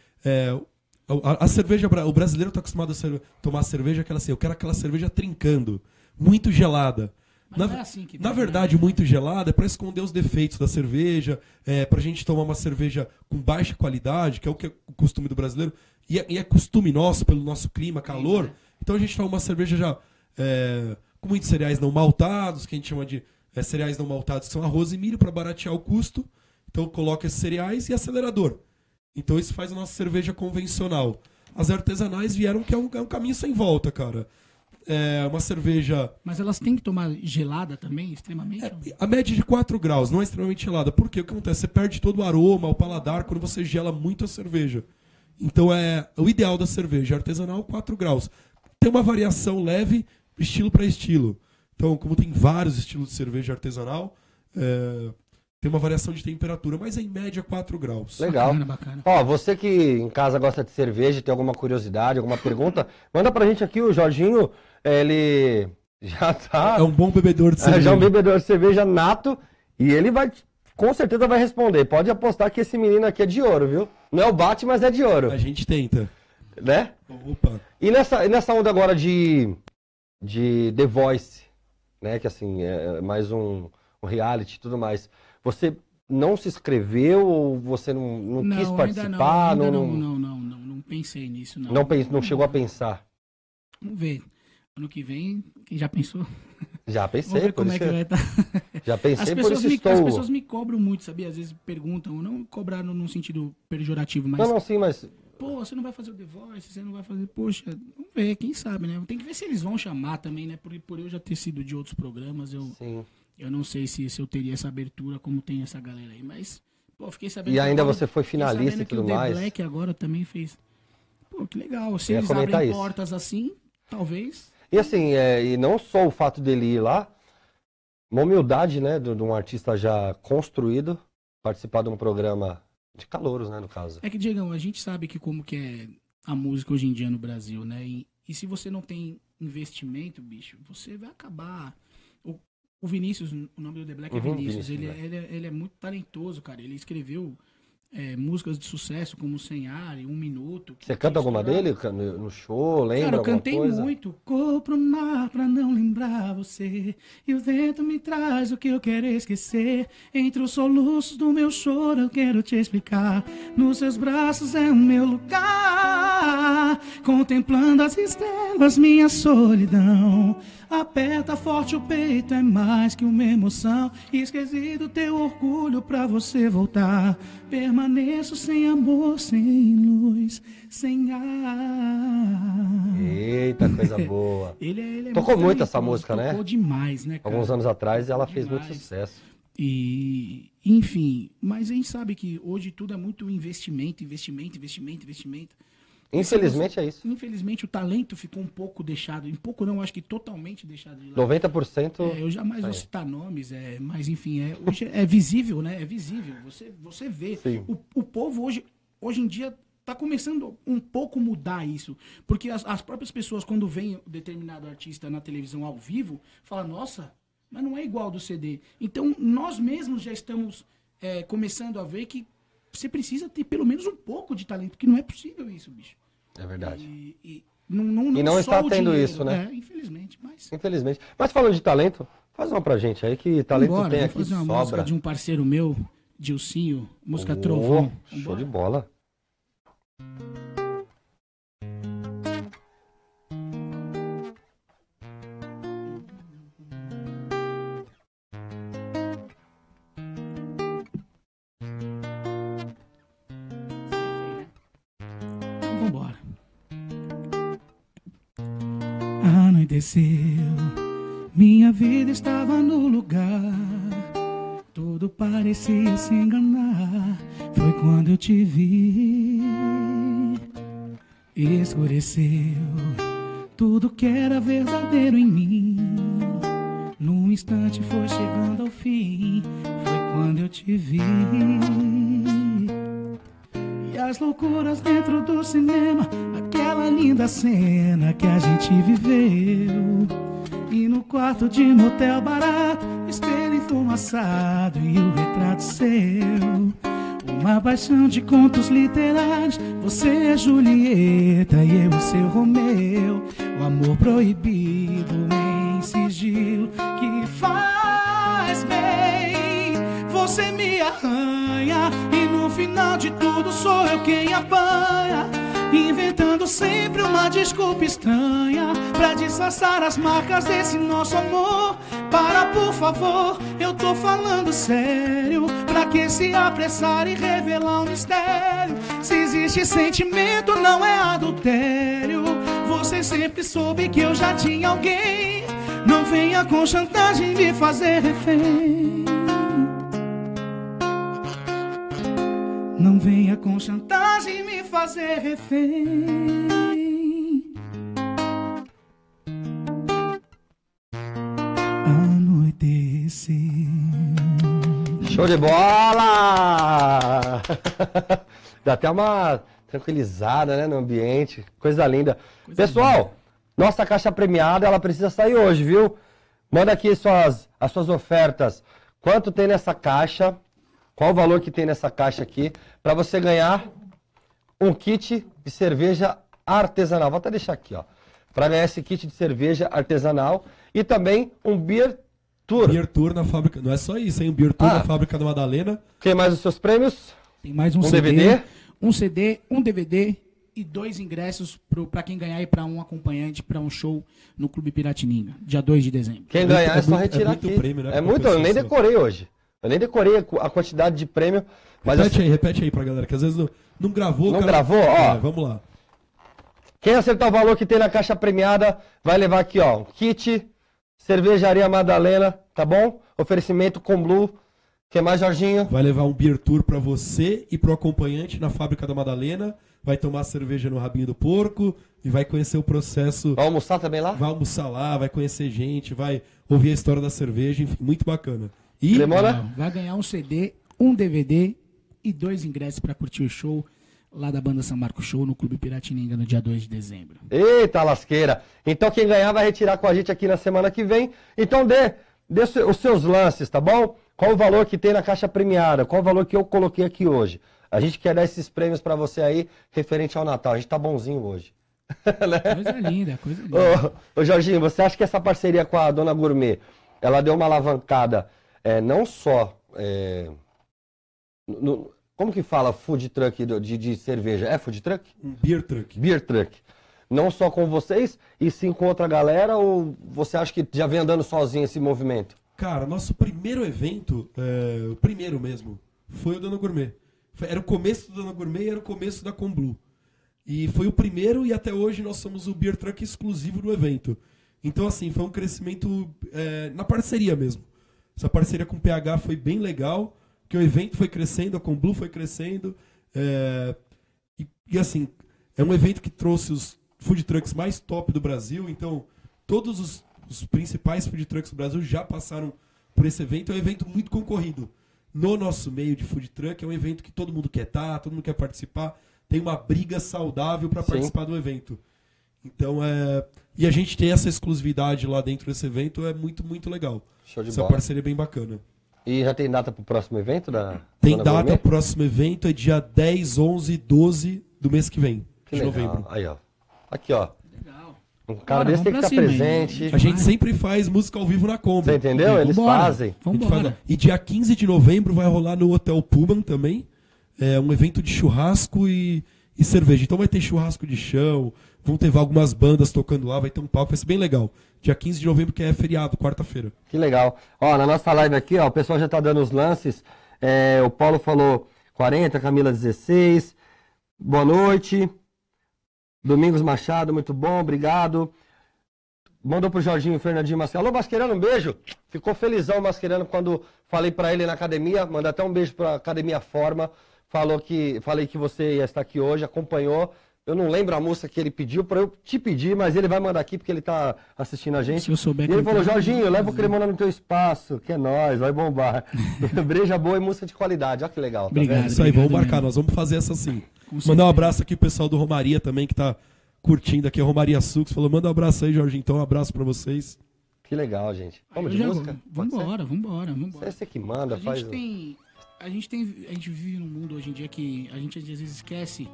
A, a cerveja, o brasileiro tá acostumado a ser- tomar cerveja aquela assim, eu quero aquela cerveja trincando, muito gelada. Mas Na, é assim que na bebe, verdade, muito gelada é pra esconder os defeitos da cerveja, é pra gente tomar uma cerveja com baixa qualidade, que é o que é o costume do brasileiro, e é, e é costume nosso, pelo nosso clima, calor. Então a gente toma uma cerveja já é, com muitos cereais não maltados, que a gente chama de é, cereais não maltados, que são arroz e milho, para baratear o custo. Então coloca esses cereais e acelerador. Então isso faz a nossa cerveja convencional. As artesanais vieram que é um, é um caminho sem volta, cara. É uma cerveja. Mas elas têm que tomar gelada também, extremamente? é, a média de 4 graus, não é extremamente gelada. Por quê? O que acontece? Você perde todo o aroma, o paladar, quando você gela muito a cerveja. Então é o ideal da cerveja artesanal 4 graus. Tem uma variação leve, estilo para estilo. Então, como tem vários estilos de cerveja artesanal, é, tem uma variação de temperatura, mas é em média 4 graus. Legal. Bacana, bacana. Ó, você que em casa gosta de cerveja, tem alguma curiosidade, alguma pergunta, manda pra gente aqui, o Jorginho, ele já tá. É um bom bebedor de É, cerveja. já é um bebedor de cerveja nato e ele vai, com certeza vai responder. Pode apostar que esse menino aqui é de ouro, viu? Não é o bate, mas é de ouro, A gente tenta. né? Opa. E nessa, nessa onda agora de, de The Voice, né? Que assim, é mais um, um reality e tudo mais. Você não se inscreveu ou você não, não, quis ainda participar? não, ainda não, não, não, não, não, não pensei nisso, não. não, pens- não chegou a pensar? Vamos ver. Ano que vem, quem já pensou? Já Vamos pensei, ver por como é que vai estar. já As pensei, por pessoas, isso me, estou... as pessoas me cobram muito, sabia? Às vezes perguntam, não cobrar no, num sentido pejorativo, mas, Não, não, sim, mas pô, você não vai fazer o The Voice, você não vai fazer, poxa, vamos ver, quem sabe, né? Tem que ver se eles vão chamar também, né? Por, por eu já ter sido de outros programas, eu, sim. Eu não sei se, se eu teria essa abertura como tem essa galera aí, mas, pô, fiquei sabendo E ainda agora- você foi finalista e tudo o The mais. Black agora também fez. Pô, que legal. Se eles abrem isso. portas assim, talvez. E assim, é, e não só o fato dele ir lá, uma humildade, né, de, de um artista já construído, participar de um programa de calouros, né, no caso. É que, Diegão, a gente sabe que como que é a música hoje em dia no Brasil, né? E, e se você não tem investimento, bicho, você vai acabar. O, Vinícius, o nome do The Black é Uhum, Vinícius. Vinícius ele, é- Black. ele, é- ele é muito talentoso, cara. Ele escreveu é, músicas de sucesso como Sem Ar e Um Minuto. Você canta alguma dele no no show, lembra Cara, eu cantei coisa? muito. Corro pro mar pra não lembrar você. E o vento me traz o que eu quero esquecer. Entre os soluços do meu choro eu quero te explicar. Nos seus braços é o meu lugar. Contemplando as estrelas, minha solidão. Aperta forte o peito, é mais que uma emoção. Esqueci do teu orgulho pra você voltar. Permaneço sem amor, sem luz, sem ar. Eita, coisa boa. Ele é, ele é Tocou muito essa música, né? Tocou demais, né, cara? Alguns anos atrás ela fez muito Demais. sucesso. E, enfim, mas a gente sabe que hoje tudo é muito investimento, investimento, investimento, investimento. Infelizmente é isso. Infelizmente o talento ficou um pouco deixado, um pouco não, acho que totalmente deixado de lado. 90% É, eu jamais vou Aí. citar nomes, é, mas enfim, é, hoje é visível, né? É visível. Você, você vê. O, o povo hoje, hoje em dia está começando um pouco mudar isso. Porque as, as próprias pessoas, quando veem determinado artista na televisão ao vivo, falam, nossa, mas não é igual do CD. Então, nós mesmos já estamos é, começando a ver que você precisa ter pelo menos um pouco de talento, porque não é possível isso, bicho. É verdade. E, e não, não, E não está tendo dinheiro, isso, né? É, infelizmente, mas... Infelizmente. Mas falando de talento, faz uma pra gente aí, que talento Vambora, tem vou aqui fazer uma sobra. música de um parceiro meu, Dilcinho, música Oh, Trovão. Show de bola. Anoiteceu, minha vida estava no lugar. Tudo parecia se enganar. Foi quando eu te vi. Escureceu tudo que era verdadeiro em mim. Num instante foi chegando ao fim. Foi quando eu te vi. E as loucuras dentro do cinema, aquela linda cena que a gente viveu. E no quarto de motel barato, espelho enfumaçado e o retrato seu. Uma paixão de contos literários, você é Julieta e eu o seu Romeu. O amor proibido em sigilo que faz bem. Você me arranha e no final de tudo sou eu quem apanha. Inventando sempre uma desculpa estranha Pra disfarçar as marcas desse nosso amor. Para, por favor, eu tô falando sério. Pra que se apressar e revelar um mistério? Se existe sentimento, não é adultério. Você sempre soube que eu já tinha alguém. Não venha com chantagem me fazer refém Não venha com chantagem me fazer refém. Anoiteceu. Show de bola! Dá até uma tranquilizada né, no ambiente. Coisa linda. Pessoal, nossa caixa premiada ela precisa sair hoje, viu? Manda aqui suas, as suas ofertas. Quanto tem nessa caixa? Qual o valor que tem nessa caixa aqui? Para você ganhar um kit de cerveja artesanal. Vou até deixar aqui, ó. Para ganhar esse kit de cerveja artesanal e também um beer tour. Beer Tour na fábrica. Não é só isso, hein? Um Beer Tour Ah. na fábrica da Madalena. Quem mais os seus prêmios? Tem mais um, Um CD, DVD? Um CD, um DVD e dois ingressos pro, pra quem ganhar e pra um acompanhante pra um show no Clube Piratininga, dia 2 de dezembro. Quem ganhar é, é só muito- é retirar muito aqui. prêmio, né, é muito, eu nem decorei hoje. Eu nem decorei a qu- a quantidade de prêmio, mas repete assim, aí, repete aí pra galera, que às vezes não, não gravou. Não cara- gravou? Ó. É, vamos lá. quem acertar o valor que tem na caixa premiada vai levar aqui, ó, um kit, cervejaria Madalena, tá bom? Oferecimento com Blue. que mais, Jorginho? Vai levar um beer tour pra você e pro acompanhante na fábrica da Madalena. Vai tomar cerveja no rabinho do porco e vai conhecer o processo. Vai almoçar também lá? Vai almoçar lá, vai conhecer gente, vai ouvir a história da cerveja, enfim, muito bacana. E Demora? Não, Vai ganhar um CD, um DVD e dois ingressos pra curtir o show lá da banda São Marco Show no Clube Piratininga no dia 2 de dezembro. Eita lasqueira. Então quem ganhar vai retirar com a gente aqui na semana que vem. Então dê, dê os seus lances, tá bom? Qual o valor que tem na caixa premiada? Qual o valor que eu coloquei aqui hoje? A gente quer dar esses prêmios pra você aí, referente ao Natal. A gente tá bonzinho hoje. Né? Coisa linda, coisa linda. Ô, ô, Jorginho, você acha que essa parceria com a Dona Gourmet, ela deu uma alavancada, é, não só... é, no- como que fala food truck de, de cerveja? É food truck? beer truck. Beer Truck. Não só com vocês, e sim com outra galera, ou você acha que já vem andando sozinho esse movimento? Cara, nosso primeiro evento, é, o primeiro mesmo, foi o Dona Gourmet. Era o começo do Dona Gourmet e era o começo da Comblu. E foi o primeiro e até hoje nós somos o beer truck exclusivo do evento. Então, assim, foi um crescimento é, na parceria mesmo. Essa parceria com o PH foi bem legal, que o evento foi crescendo, a Comblu foi crescendo. é, e, e, assim, É um evento que trouxe os food trucks mais top do Brasil, então todos os, os principais food trucks do Brasil já passaram por esse evento. É um evento muito concorrido. No nosso meio de food truck, é um evento que todo mundo quer estar, todo mundo quer participar. Tem uma briga saudável para participar do evento. Então é. E a gente ter essa exclusividade lá dentro desse evento é muito, muito legal. Show de Essa bola. parceria é bem bacana. E já tem data pro próximo evento da Tem Dona data, Gourmet? o próximo evento é dia 10, 11 e 12 do mês que vem, Que de legal. novembro. Aí, ó. Aqui, ó. Legal. Um cara Bora, desse tem que estar cima, presente. hein? A gente sempre faz música ao vivo na Kombi. Você entendeu? Eles Vambora. fazem. Vambora. faz- E dia 15 de novembro vai rolar no Hotel Pullman também. É um evento de churrasco e, e cerveja. Então vai ter churrasco de chão, vão ter algumas bandas tocando lá, vai ter um palco, vai ser bem legal. Dia 15 de novembro, que é feriado, quarta-feira. Que legal. Ó, na nossa live aqui, ó, o pessoal já tá dando os lances. É, o Paulo falou 40, Camila 16. Boa noite. Domingos Machado, muito bom, obrigado. Mandou pro Jorginho Fernandinho Mascherano. Alô, Mascherano, um beijo. Ficou felizão o Mascherano quando falei pra ele na academia. Manda até um beijo pra Academia Forma. Falou que, falei que você ia estar aqui hoje, acompanhou. Eu não lembro a música que ele pediu pra eu te pedir, mas ele vai mandar aqui porque ele tá assistindo a gente. Se eu souber e ele falou, eu Jorginho, leva o. Cremona no teu espaço, que é nóis, vai bombar. Breja boa e música de qualidade, olha que legal. Tá Obrigado. vendo? Isso aí, vamos marcar, mesmo. nós vamos fazer essa sim. Mandar um abraço aqui pro pessoal do Romaria também, que tá curtindo aqui, a Romaria Sux. Falou, manda um abraço aí, Jorginho. Então, um abraço pra vocês. Que legal, gente. Vamos Eu de música? Vambora, vambora, vambora. Você que manda, A faz. gente tem. A gente tem. A gente vive num mundo hoje em dia que a gente às vezes esquece.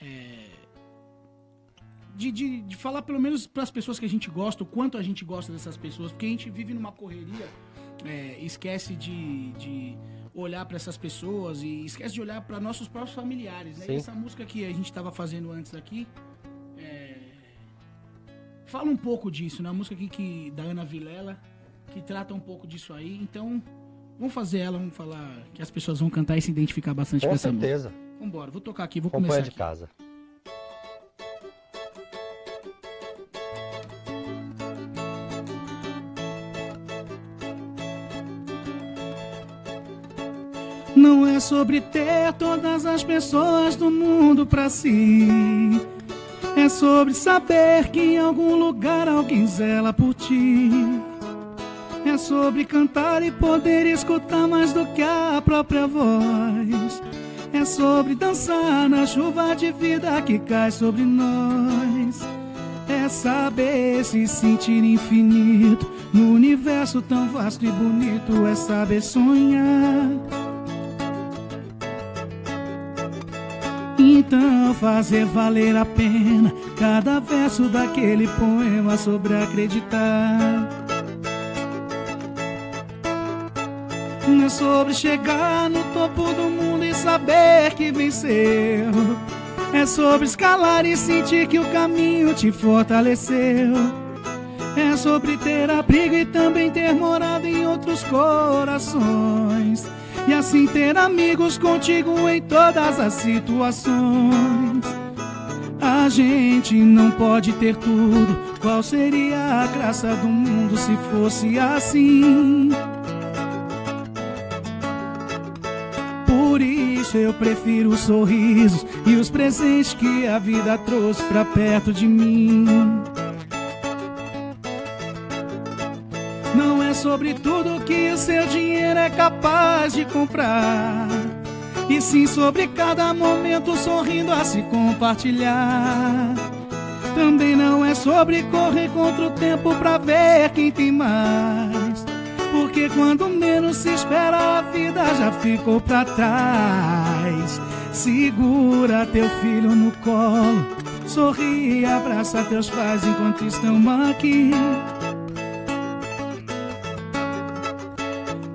é, de, de, de falar pelo menos para as pessoas que a gente gosta, o quanto a gente gosta dessas pessoas, porque a gente vive numa correria, é, esquece de, de olhar para essas pessoas e esquece de olhar para nossos próprios familiares. Né? E essa música que a gente estava fazendo antes aqui é, fala um pouco disso, né? Música aqui que, da Ana Vilela, que trata um pouco disso aí. Então, vamos fazer ela, vamos falar que as pessoas vão cantar e se identificar bastante com, Com essa música. certeza. Vambora, vou tocar aqui, vou Acompanha começar de aqui. casa. Não é sobre ter todas as pessoas do mundo pra si. É sobre saber que em algum lugar alguém zela por ti. É sobre cantar e poder escutar mais do que a própria voz. É sobre dançar na chuva de vida que cai sobre nós. É saber se sentir infinito no universo tão vasto e bonito. É saber sonhar. Então fazer valer a pena cada verso daquele poema sobre acreditar. Não é sobre chegar no topo do mundo e saber que venceu. É sobre escalar e sentir que o caminho te fortaleceu. É sobre ter abrigo e também ter morado em outros corações. E assim ter amigos contigo em todas as situações. A gente não pode ter tudo. Qual seria a graça do mundo se fosse assim? Por isso eu prefiro os sorrisos e os presentes que a vida trouxe pra perto de mim. Sobre tudo que o seu dinheiro é capaz de comprar. E sim sobre cada momento sorrindo a se compartilhar. Também não é sobre correr contra o tempo pra ver quem tem mais. Porque quando menos se espera, a vida já ficou pra trás. Segura teu filho no colo, sorri e abraça teus pais enquanto estão aqui.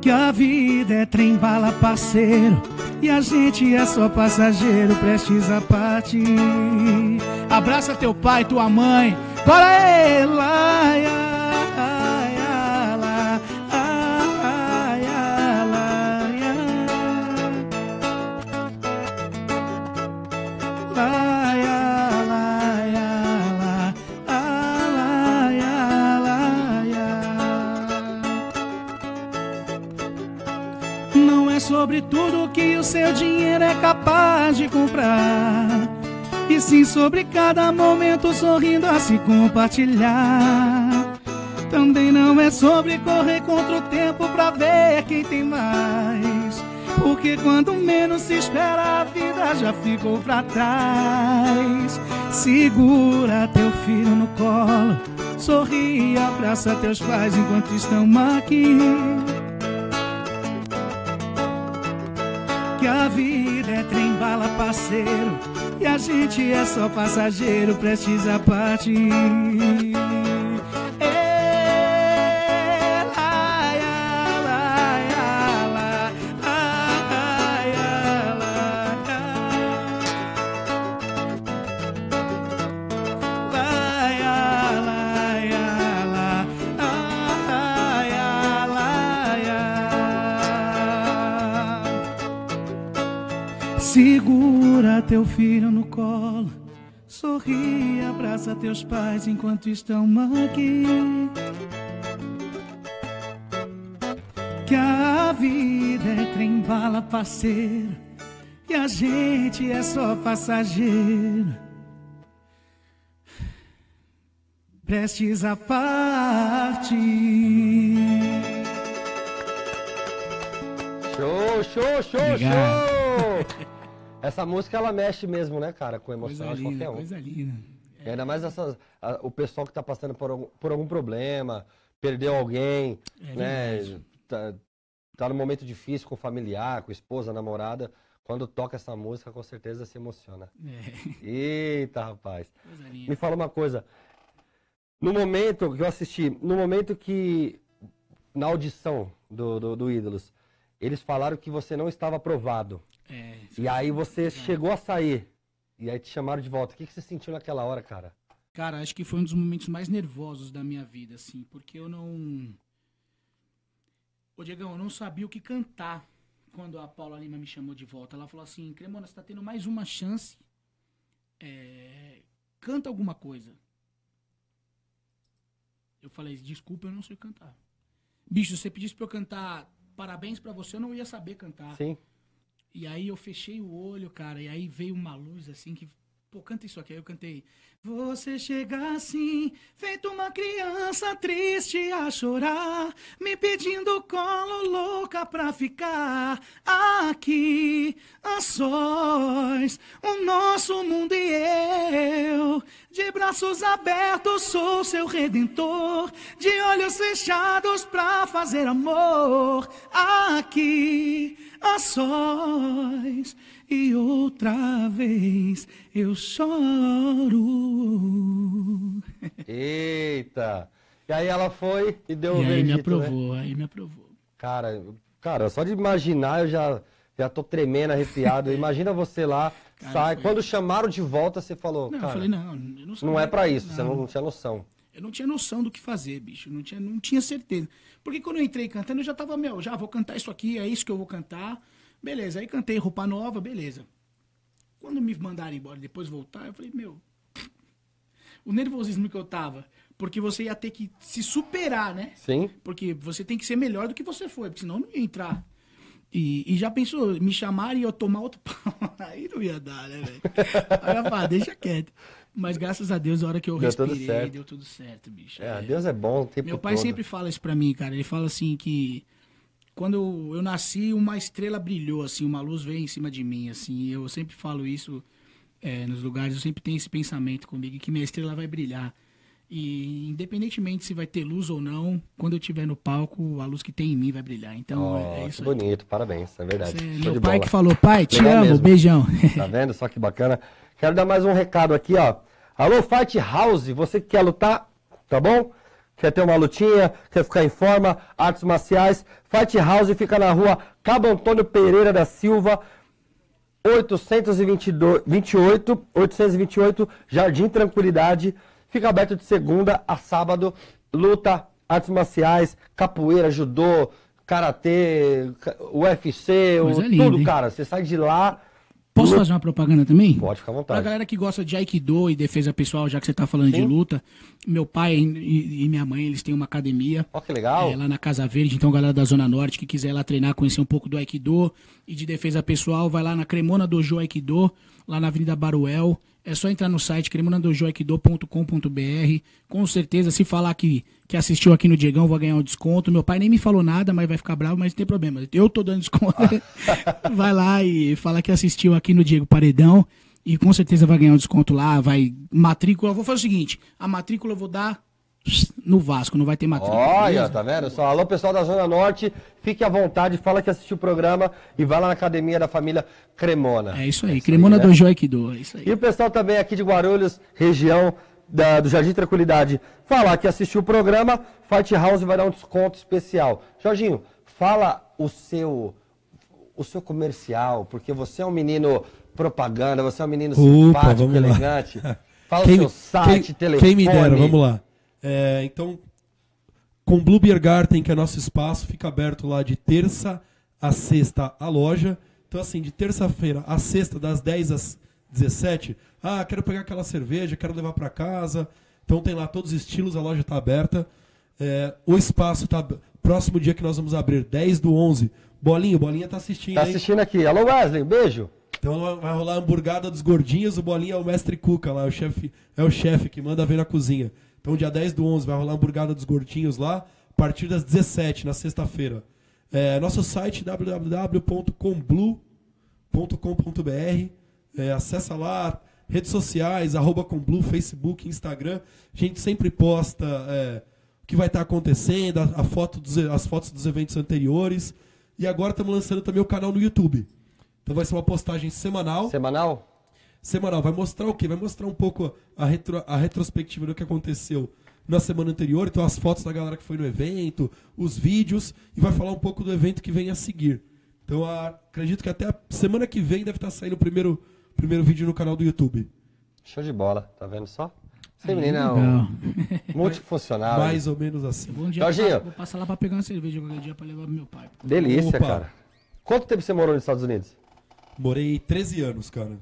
Que a vida é trem bala parceiro. E a gente é só passageiro prestes a partir. Abraça teu pai, tua mãe. Para ela sobre tudo que o seu dinheiro é capaz de comprar. E sim sobre cada momento sorrindo a se compartilhar. Também não é sobre correr contra o tempo pra ver quem tem mais. Porque quando menos se espera, a vida já ficou pra trás. Segura teu filho no colo, sorri e abraça teus pais enquanto estão aqui. Que a vida é trem bala parceiro e a gente é só passageiro prestes a partir. Segura teu filho no colo, sorri, abraça teus pais enquanto estão aqui. Que a vida é trem bala parceiro e a gente é só passageiro. Prestes a partir. Show, show, show, Obrigado. show! Essa música ela mexe mesmo, né, cara, com a emoção Coisa de qualquer um. coisa linda. E Ainda mais essas, a- o pessoal que tá passando por algum, por algum problema, perdeu alguém, É né? Tá, tá num momento difícil com o familiar, com a esposa, namorada. Quando toca essa música, com certeza se emociona. É, Eita, rapaz. coisa linda. Me fala uma coisa. No momento que eu assisti, no momento que, na audição do, do, do Ídolos, eles falaram que você não estava aprovado. É, E aí você chegou a sair. E aí te chamaram de volta. O que, que você sentiu naquela hora, cara? Cara, acho que foi um dos momentos mais nervosos da minha vida, assim, porque eu não. Ô, Diegão, eu não sabia o que cantar quando a Paula Lima me chamou de volta. Ela falou assim: Cremona, você tá tendo mais uma chance. É, Canta alguma coisa. Eu falei: desculpa, eu não sei cantar. Bicho, se você pedisse pra eu cantar parabéns pra você, eu não ia saber cantar. Sim. E aí eu fechei o olho, cara, e aí veio uma luz assim que. Pô, canta isso aqui. Aí eu cantei. Você chega assim, feito uma criança triste a chorar, me pedindo colo louca pra ficar aqui a sós. O nosso mundo e eu, de braços abertos, sou seu redentor, de olhos fechados pra fazer amor aqui a sós. E outra vez eu choro. Eita! E aí ela foi e deu o e aí me né? aprovou, aí me aprovou. Cara, cara, só de imaginar eu já, já tô tremendo, arrepiado. Imagina você lá, Cara, sai. foi- Quando chamaram de volta, você falou, Não, cara, eu falei, não, eu não não é pra isso, você não, não, não tinha noção. Eu não tinha noção do que fazer, bicho. Não tinha, não tinha certeza. Porque quando eu entrei cantando, eu já tava, meu, já vou cantar isso aqui, é isso que eu vou cantar. Beleza, aí cantei roupa nova, beleza. Quando me mandaram embora e depois voltar, eu falei, meu. O nervosismo que eu tava. Porque você ia ter que se superar, né? Sim? Porque você tem que ser melhor do que você foi, porque senão não ia entrar. E, e já pensou, me chamarem e eu tomar outro pau. Aí não ia dar, né, velho? Aí eu falei, ah, deixa quieto. Mas graças a Deus, a hora que eu Deu tudo respirei, certo. deu tudo certo, bicho. É, É. Deus é bom o tempo Meu pai todo. sempre fala isso pra mim, cara. Ele fala assim que quando eu, nasci, uma estrela brilhou, assim, uma luz veio em cima de mim, assim. Eu sempre falo isso é, nos lugares, eu sempre tenho esse pensamento comigo, que minha estrela vai brilhar. E independentemente se vai ter luz ou não, quando eu estiver no palco, a luz que tem em mim vai brilhar. Então Ó, é que isso aí. bonito, parabéns, é verdade. Você- Show meu pai bola. que falou, pai, te Legal amo, mesmo. beijão. Tá vendo? Só que bacana. Quero dar mais um recado aqui, ó. Alô, Fight House, você que quer lutar, tá bom? Quer ter uma lutinha, quer ficar em forma, artes marciais. Fight House fica na rua Cabo Antônio Pereira da Silva, 822, 28, 828, Jardim Tranquilidade. Fica aberto de segunda a sábado. Luta, artes marciais, capoeira, judô, karatê, UFC, o- Coisa linda, tudo, hein? cara. Você sai de lá. Posso fazer uma propaganda também? Pode ficar à Pra vontade. galera que gosta de Aikido e defesa pessoal, já que você tá falando de Sim. luta, meu pai e, e minha mãe, eles têm uma academia. Ó, que legal. É, lá na Casa Verde, então galera da Zona Norte que quiser lá treinar, conhecer um pouco do Aikido e de defesa pessoal, vai lá na Cremona Dojo Aikido, lá na Avenida Baruel. É só entrar no site cremonadojoiquido.com.br. Com certeza, se falar que, que assistiu aqui no Diegão, vai ganhar um desconto. Meu pai nem me falou nada, mas vai ficar bravo, mas não tem problema. Eu tô dando desconto. vai lá e fala que assistiu aqui no Diego Paredão. E com certeza vai ganhar um desconto lá. Vai. Matrícula. Eu vou fazer o seguinte: a matrícula eu vou dar no Vasco, não vai ter matrícula. Olha, beleza? tá vendo? Só alô, pessoal da Zona Norte, fique à vontade, fala que assistiu o programa e vai lá na academia da família Cremona. É isso aí. Cremona né? do Joiquido. É isso aí. E o pessoal também aqui de Guarulhos, região da- do Jardim Tranquilidade, falar que assistiu o programa, Fight House vai dar um desconto especial. Jorginho, fala o seu o seu comercial, porque você é um menino propaganda, você é um menino Opa, simpático, vamos lá. elegante. Fala o seu site, quem, telefone. Quem me dera, vamos lá. É, então, com Blue Beer Garden, que é nosso espaço, fica aberto lá de terça a sexta a loja. Então, assim, de terça-feira a sexta, das 10 às 17, ah, quero pegar aquela cerveja, quero levar para casa. Então tem lá todos os estilos, a loja está aberta. É, o espaço está próximo dia que nós vamos abrir, 10 do 11. Bolinho, Bolinha tá assistindo, Tá assistindo aqui. Alô, Wesley, beijo. Então vai- vai rolar a hamburgada dos gordinhos, o Bolinha é o mestre Cuca lá, o chefe, é o chefe que manda ver na cozinha. Então dia 10 do 11 vai rolar a hamburgada dos gordinhos lá, a partir das 17, na sexta-feira. É, nosso site www.comblue.com.br é, acessa lá, redes sociais, arroba Comblue, Facebook, Instagram. A gente sempre posta é, o que vai estar acontecendo, a, a foto dos, as fotos dos eventos anteriores. E agora estamos lançando também o canal no YouTube. Então vai ser uma postagem semanal. Semanal? Semanal. Vai mostrar o quê? Vai mostrar um pouco a, retro- a retrospectiva do que aconteceu na semana anterior. Então as fotos da galera que foi no evento, os vídeos. E vai falar um pouco do evento que vem a seguir. Então a- acredito que até a semana que vem deve estar saindo o primeiro, primeiro vídeo no canal do YouTube. Show de bola, tá vendo só? Esse menino é um multifuncional. Mais ou menos assim. Um dia Jorginho. vou passar lá pra pegar uma cerveja qualquer dia pra levar pro meu pai. Delícia, Opa. cara. Quanto tempo você morou nos Estados Unidos? Morei 13 anos, cara.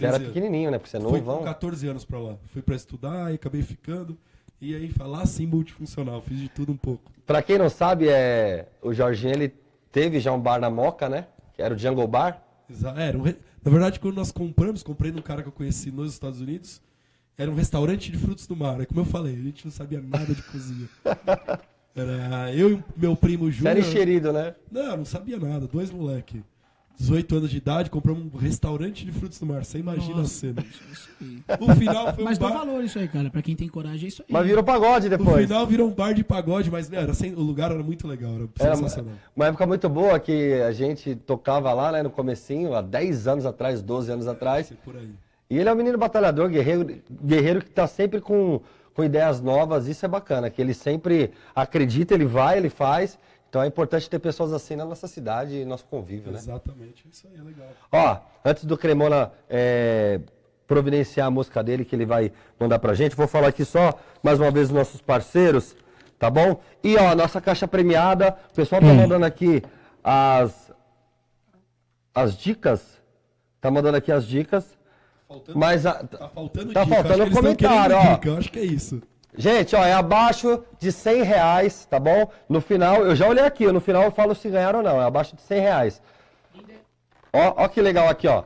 Você era 13 anos. pequenininho, né? Porque você é Fui com novão. 14 anos pra lá. Fui pra estudar e acabei ficando. E aí, lá sim, multifuncional. Fiz de tudo um pouco. Pra quem não sabe, é... o Jorginho, ele teve já um bar na Moca, né? Que era o Jungle Bar. Exa- é, era um re- Na verdade, quando nós compramos, comprei num cara que eu conheci nos Estados Unidos. Era um restaurante de frutos do mar. É como eu falei, a gente não sabia nada de cozinha. Era eu e meu primo Júnior. era enxerido, né? Não, não sabia nada. Dois moleque. 18 anos de idade, compramos um restaurante de frutos do mar. Você imagina a Nossa, cena. isso aí. O final foi Mas um dá bar... valor isso aí, cara. Pra quem tem coragem, é isso aí. Mas virou pagode No depois. final virou um bar de pagode, mas era sem- o lugar era muito legal, era Era sensacional. uma época muito boa que a gente tocava lá, né, no comecinho, há 10 anos atrás, 12 anos atrás. Por aí. E ele é um menino batalhador, guerreiro, guerreiro que está sempre com, com ideias novas, isso é bacana, que ele sempre acredita, ele vai, ele faz. Então é importante ter pessoas assim na nossa cidade e nosso convívio, né? Exatamente, isso aí é legal. Ó, antes do Cremona é, providenciar a música dele que ele vai mandar pra gente, vou falar aqui só mais uma vez dos nossos parceiros, tá bom? E ó, nossa caixa premiada, o pessoal tá Hum. mandando aqui as as dicas, tá mandando aqui as dicas, Faltando, mas a, tá faltando tá dica. faltando acho que eles tão comentário, ó. dica, eu acho que é isso. Gente, ó, é abaixo de 100 reais, tá bom? No final, eu já olhei aqui, no final eu falo se ganharam ou não, é abaixo de 100 reais. Ó, ó que legal aqui, ó.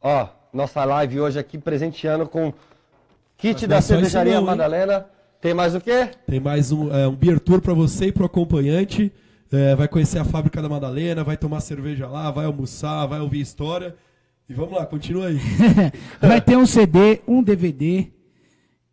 Ó, nossa live hoje aqui presenteando com kit Mas da cervejaria não? Madalena. Tem mais o quê? Tem mais um, é, um beer tour pra você e pro acompanhante. É, vai conhecer a fábrica da Madalena, vai tomar cerveja lá, vai almoçar, vai ouvir história. E vamos lá, continua aí. Vai ter um CD, um DVD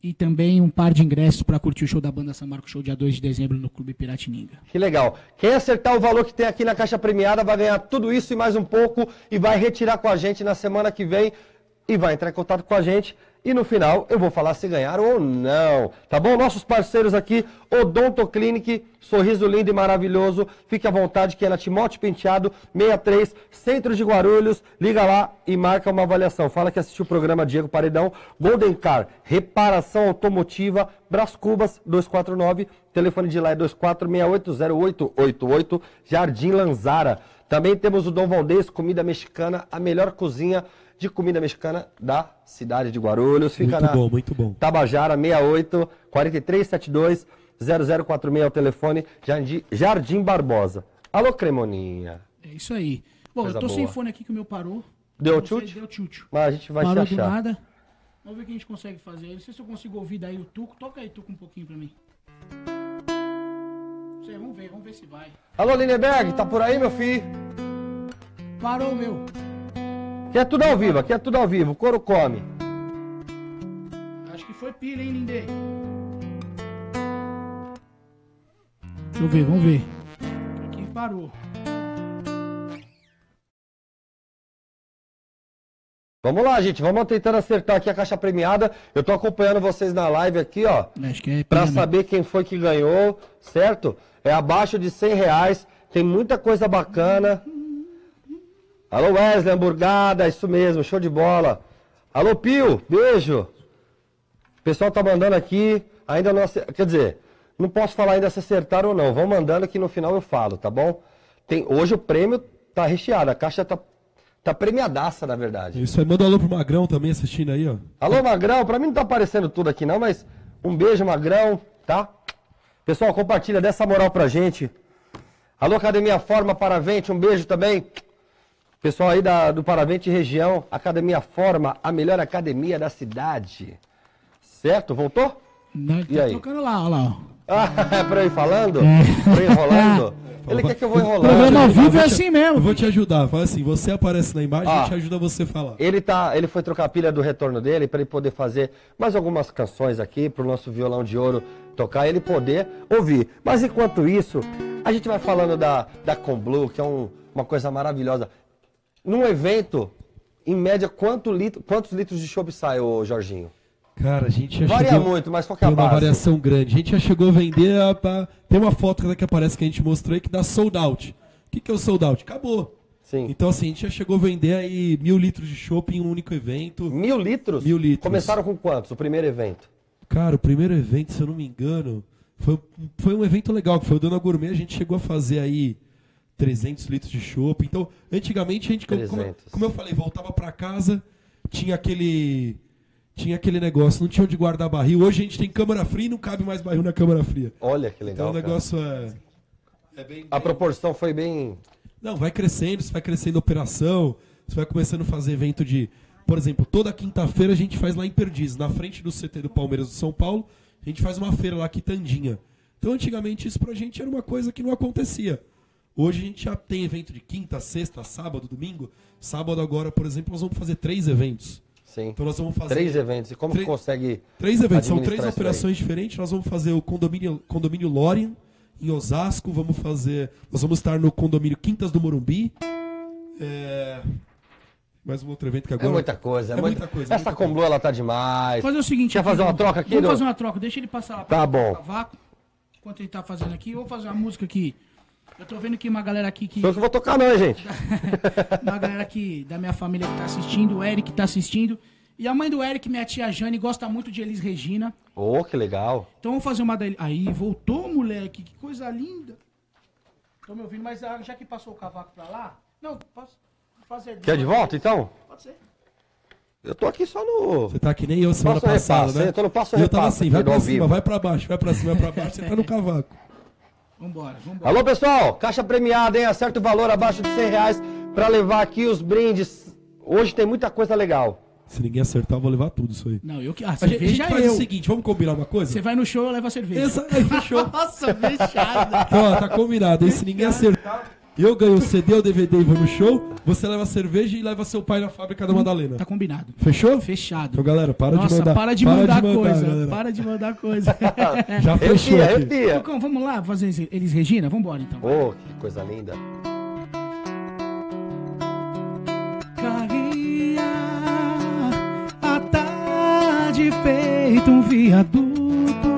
e também um par de ingressos pra curtir o show da banda São Marcos Show dia 2 de dezembro no Clube Piratininga. Que legal. Quem acertar o valor que tem aqui na caixa premiada vai ganhar tudo isso e mais um pouco e vai retirar com a gente na semana que vem e vai entrar em contato com a gente. E no final eu vou falar se ganharam ou não. Tá bom? Nossos parceiros aqui, Odonto Clinic, sorriso lindo e maravilhoso. Fique à vontade que é na Timóteo Penteado, 63, Centro de Guarulhos. Liga lá e marca uma avaliação. Fala que assistiu o programa Diego Paredão. Golden Car, reparação automotiva, Brás Cubas 249. Telefone de lá é 24680888, Jardim Lanzara. Também temos o Dom Valdez, comida mexicana, a melhor cozinha de comida mexicana da cidade de Guarulhos. Fica Muito na bom, muito bom. Tabajara 68 4372 0046 é o telefone Jardim, Barbosa. Alô, Cremoninha. É isso aí. Bom, Coisa eu tô sem boa. fone aqui que o meu parou. Deu chute? Deu chute. Mas a gente vai Parou se do achar. nada. Vamos ver o que a gente consegue fazer. Não sei se eu consigo ouvir daí o Tuco. Toca aí, Tuco, um pouquinho pra mim. Não sei, vamos ver, vamos ver se vai. Alô, Lindeberg, tá por aí, meu filho? Parou, meu. Aqui é tudo ao vivo, aqui é tudo ao vivo. O couro come. Acho que foi pilha, hein, Lindê? Deixa eu ver, vamos ver. Aqui parou. Vamos lá, gente. Vamos tentando acertar aqui a caixa premiada. Eu tô acompanhando vocês na live aqui, ó. Acho que é Pra saber quem foi que ganhou, certo? É abaixo de 100 reais. Tem muita coisa bacana. Alô, Wesley, hamburgada, isso mesmo, show de bola. Alô, Pio, beijo. O pessoal tá mandando aqui, ainda não acer... Quer dizer, não posso falar ainda se acertaram ou não. Vão mandando que no final eu falo, tá bom? Tem... Hoje o prêmio tá recheado, a caixa tá, tá premiadaça, na verdade. Isso aí, manda um alô pro Magrão também assistindo aí, ó. Alô, Magrão, pra mim não tá aparecendo tudo aqui não, mas um beijo, Magrão, tá? Pessoal, compartilha dessa moral pra gente. Alô, Academia Forma Paravente, um beijo também. Pessoal aí da, do Paravente região, Academia Forma, a melhor academia da cidade. Certo? Voltou? Não, ele E tá aí? tocando lá, olha lá. ó. Ah, é pra eu ir falando? Pra eu ir enrolando? Ele quer que eu vou enrolando. Programa ao vivo é assim mesmo. Eu vou te ajudar. Fala assim, você aparece na imagem, Ah. a gente ajuda você a falar. Ele, tá, ele foi trocar a pilha do retorno dele para ele poder fazer mais algumas canções aqui para o nosso violão de ouro tocar e ele poder ouvir. Mas enquanto isso, a gente vai falando da, da Comblue, que é um- uma coisa maravilhosa. Num evento, em média, quanto litro, quantos litros de chopp sai, ô Jorginho? Cara, a gente já Varia chegou... muito, mas qual que é a Tem uma base? variação grande. A gente já chegou a vender a, pra- Tem uma foto que aparece que a gente mostrou aí que dá sold out. O que, que é o sold out? Acabou. Sim. Então, assim, a gente já chegou a vender aí mil litros de chopp em um único evento. Mil litros? Mil litros. Começaram com quantos? O primeiro evento? Cara, o primeiro evento, se eu não me engano, foi, foi um evento legal, que foi o Dona Gourmet. A gente chegou a fazer aí 300 litros de chopp. Então, antigamente, a gente, como, como- 300. como eu falei, voltava pra casa, tinha aquele... Tinha aquele negócio, não tinha onde guardar barril. Hoje a gente tem câmara fria e não cabe mais barril na câmara fria. Olha que Então legal. o cara. negócio é. É bem. A proporção foi bem. Não, vai crescendo, você vai crescendo a operação, você vai começando a fazer evento de. Por exemplo, toda quinta-feira a gente faz lá em Perdiz, na frente do CT do Palmeiras do São Paulo, a gente faz uma feira lá quitandinha. Então, antigamente, isso pra gente era uma coisa que não acontecia. Hoje a gente já tem evento de quinta, sexta, sábado, domingo. Sábado agora, por exemplo, nós vamos fazer três eventos. Sim. Então nós vamos fazer. Três eventos. E como que consegue. Três eventos, são três operações diferentes. Nós vamos fazer o condomínio, condomínio Lorien, em Osasco. Vamos fazer. Nós vamos estar no condomínio Quintas do Morumbi. É, Mais um outro evento que agora. É muita coisa. É, É muita muita coisa, Essa muita coisa. Comblue, ela tá demais. Fazer o seguinte. Quer fazer uma troca aqui, Vamos fazer uma troca. Deixa ele passar lá Tá bom. vácuo. Enquanto ele tá fazendo aqui, eu vou fazer uma música aqui. Eu tô vendo que uma galera aqui que. Sou eu que vou tocar, não, hein, gente. uma galera aqui da minha família que tá assistindo, o Eric tá assistindo. E a mãe do Eric, minha tia Jane, gosta muito de Elis Regina. Ô, que legal. Então vamos fazer uma da Aí, voltou, moleque, que coisa linda. Tô me ouvindo, mas ah, já que passou o cavaco pra lá. Não, posso fazer. Quer de volta, então? Pode ser. Eu tô aqui só no. Você tá que nem eu semana Passo passada, repasse, né? eu tô no passo E eu tava assim, aqui vai pra cima, vivo. vai pra baixo, vai pra cima, vai pra baixo. Você tá no cavaco. Vambora, vambora. Alô, pessoal. Caixa premiada, hein? Acerta o valor abaixo de 100 reais pra levar aqui os brindes. Hoje tem muita coisa legal. Se ninguém acertar, eu vou levar tudo isso aí. Não, eu que. Ah, A gente, a gente cerveja faz eu. o seguinte, vamos combinar uma coisa? Você vai no show, eu levo a cerveja. Essa, aí, fechou. Nossa, fechada. Então, ó, tá combinado. E se ninguém acertar, eu ganho o CD, o DVD e vou no show. Você leva cerveja e leva seu pai na fábrica da Madalena. Tá combinado. Fechou? Fechado. Então, galera, para Nossa, de mandar. para de mandar coisa. galera. Para de mandar coisa. Já fechou Arrepia, aqui. Tucão, vamos lá fazer eles Regina? Vambora então. Ô, que coisa linda. Caía a tarde feito um viaduto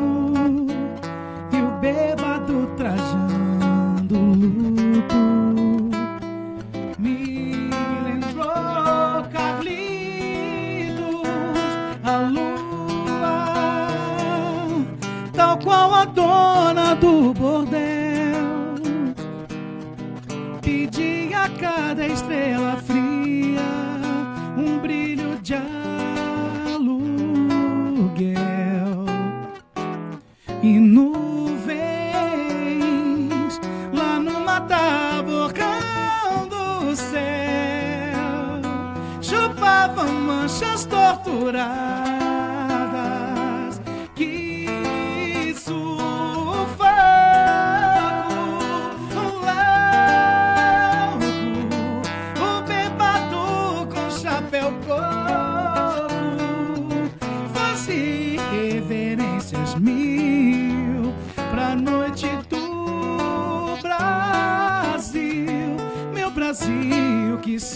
bordel pedir a cada estrela fria um brilho de aluguel e nuvens lá no mataborcão do céu conchas torturadas.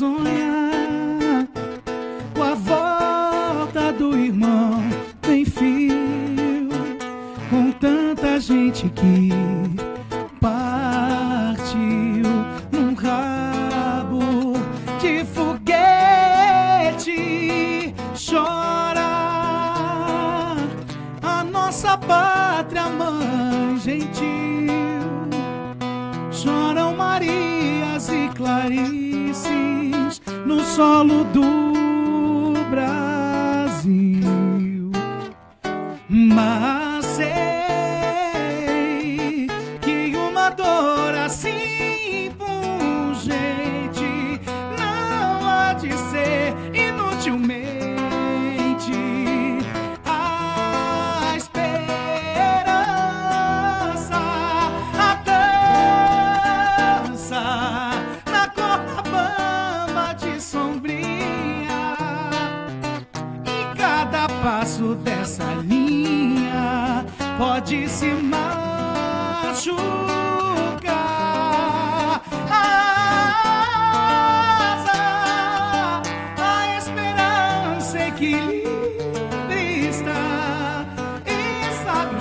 Brasil que sonha com a volta do irmão sem fio, com tanta gente que partiu num rabo de foguete. Chora a nossa pátria mãe gentil. Choram Marias e Clarices no solo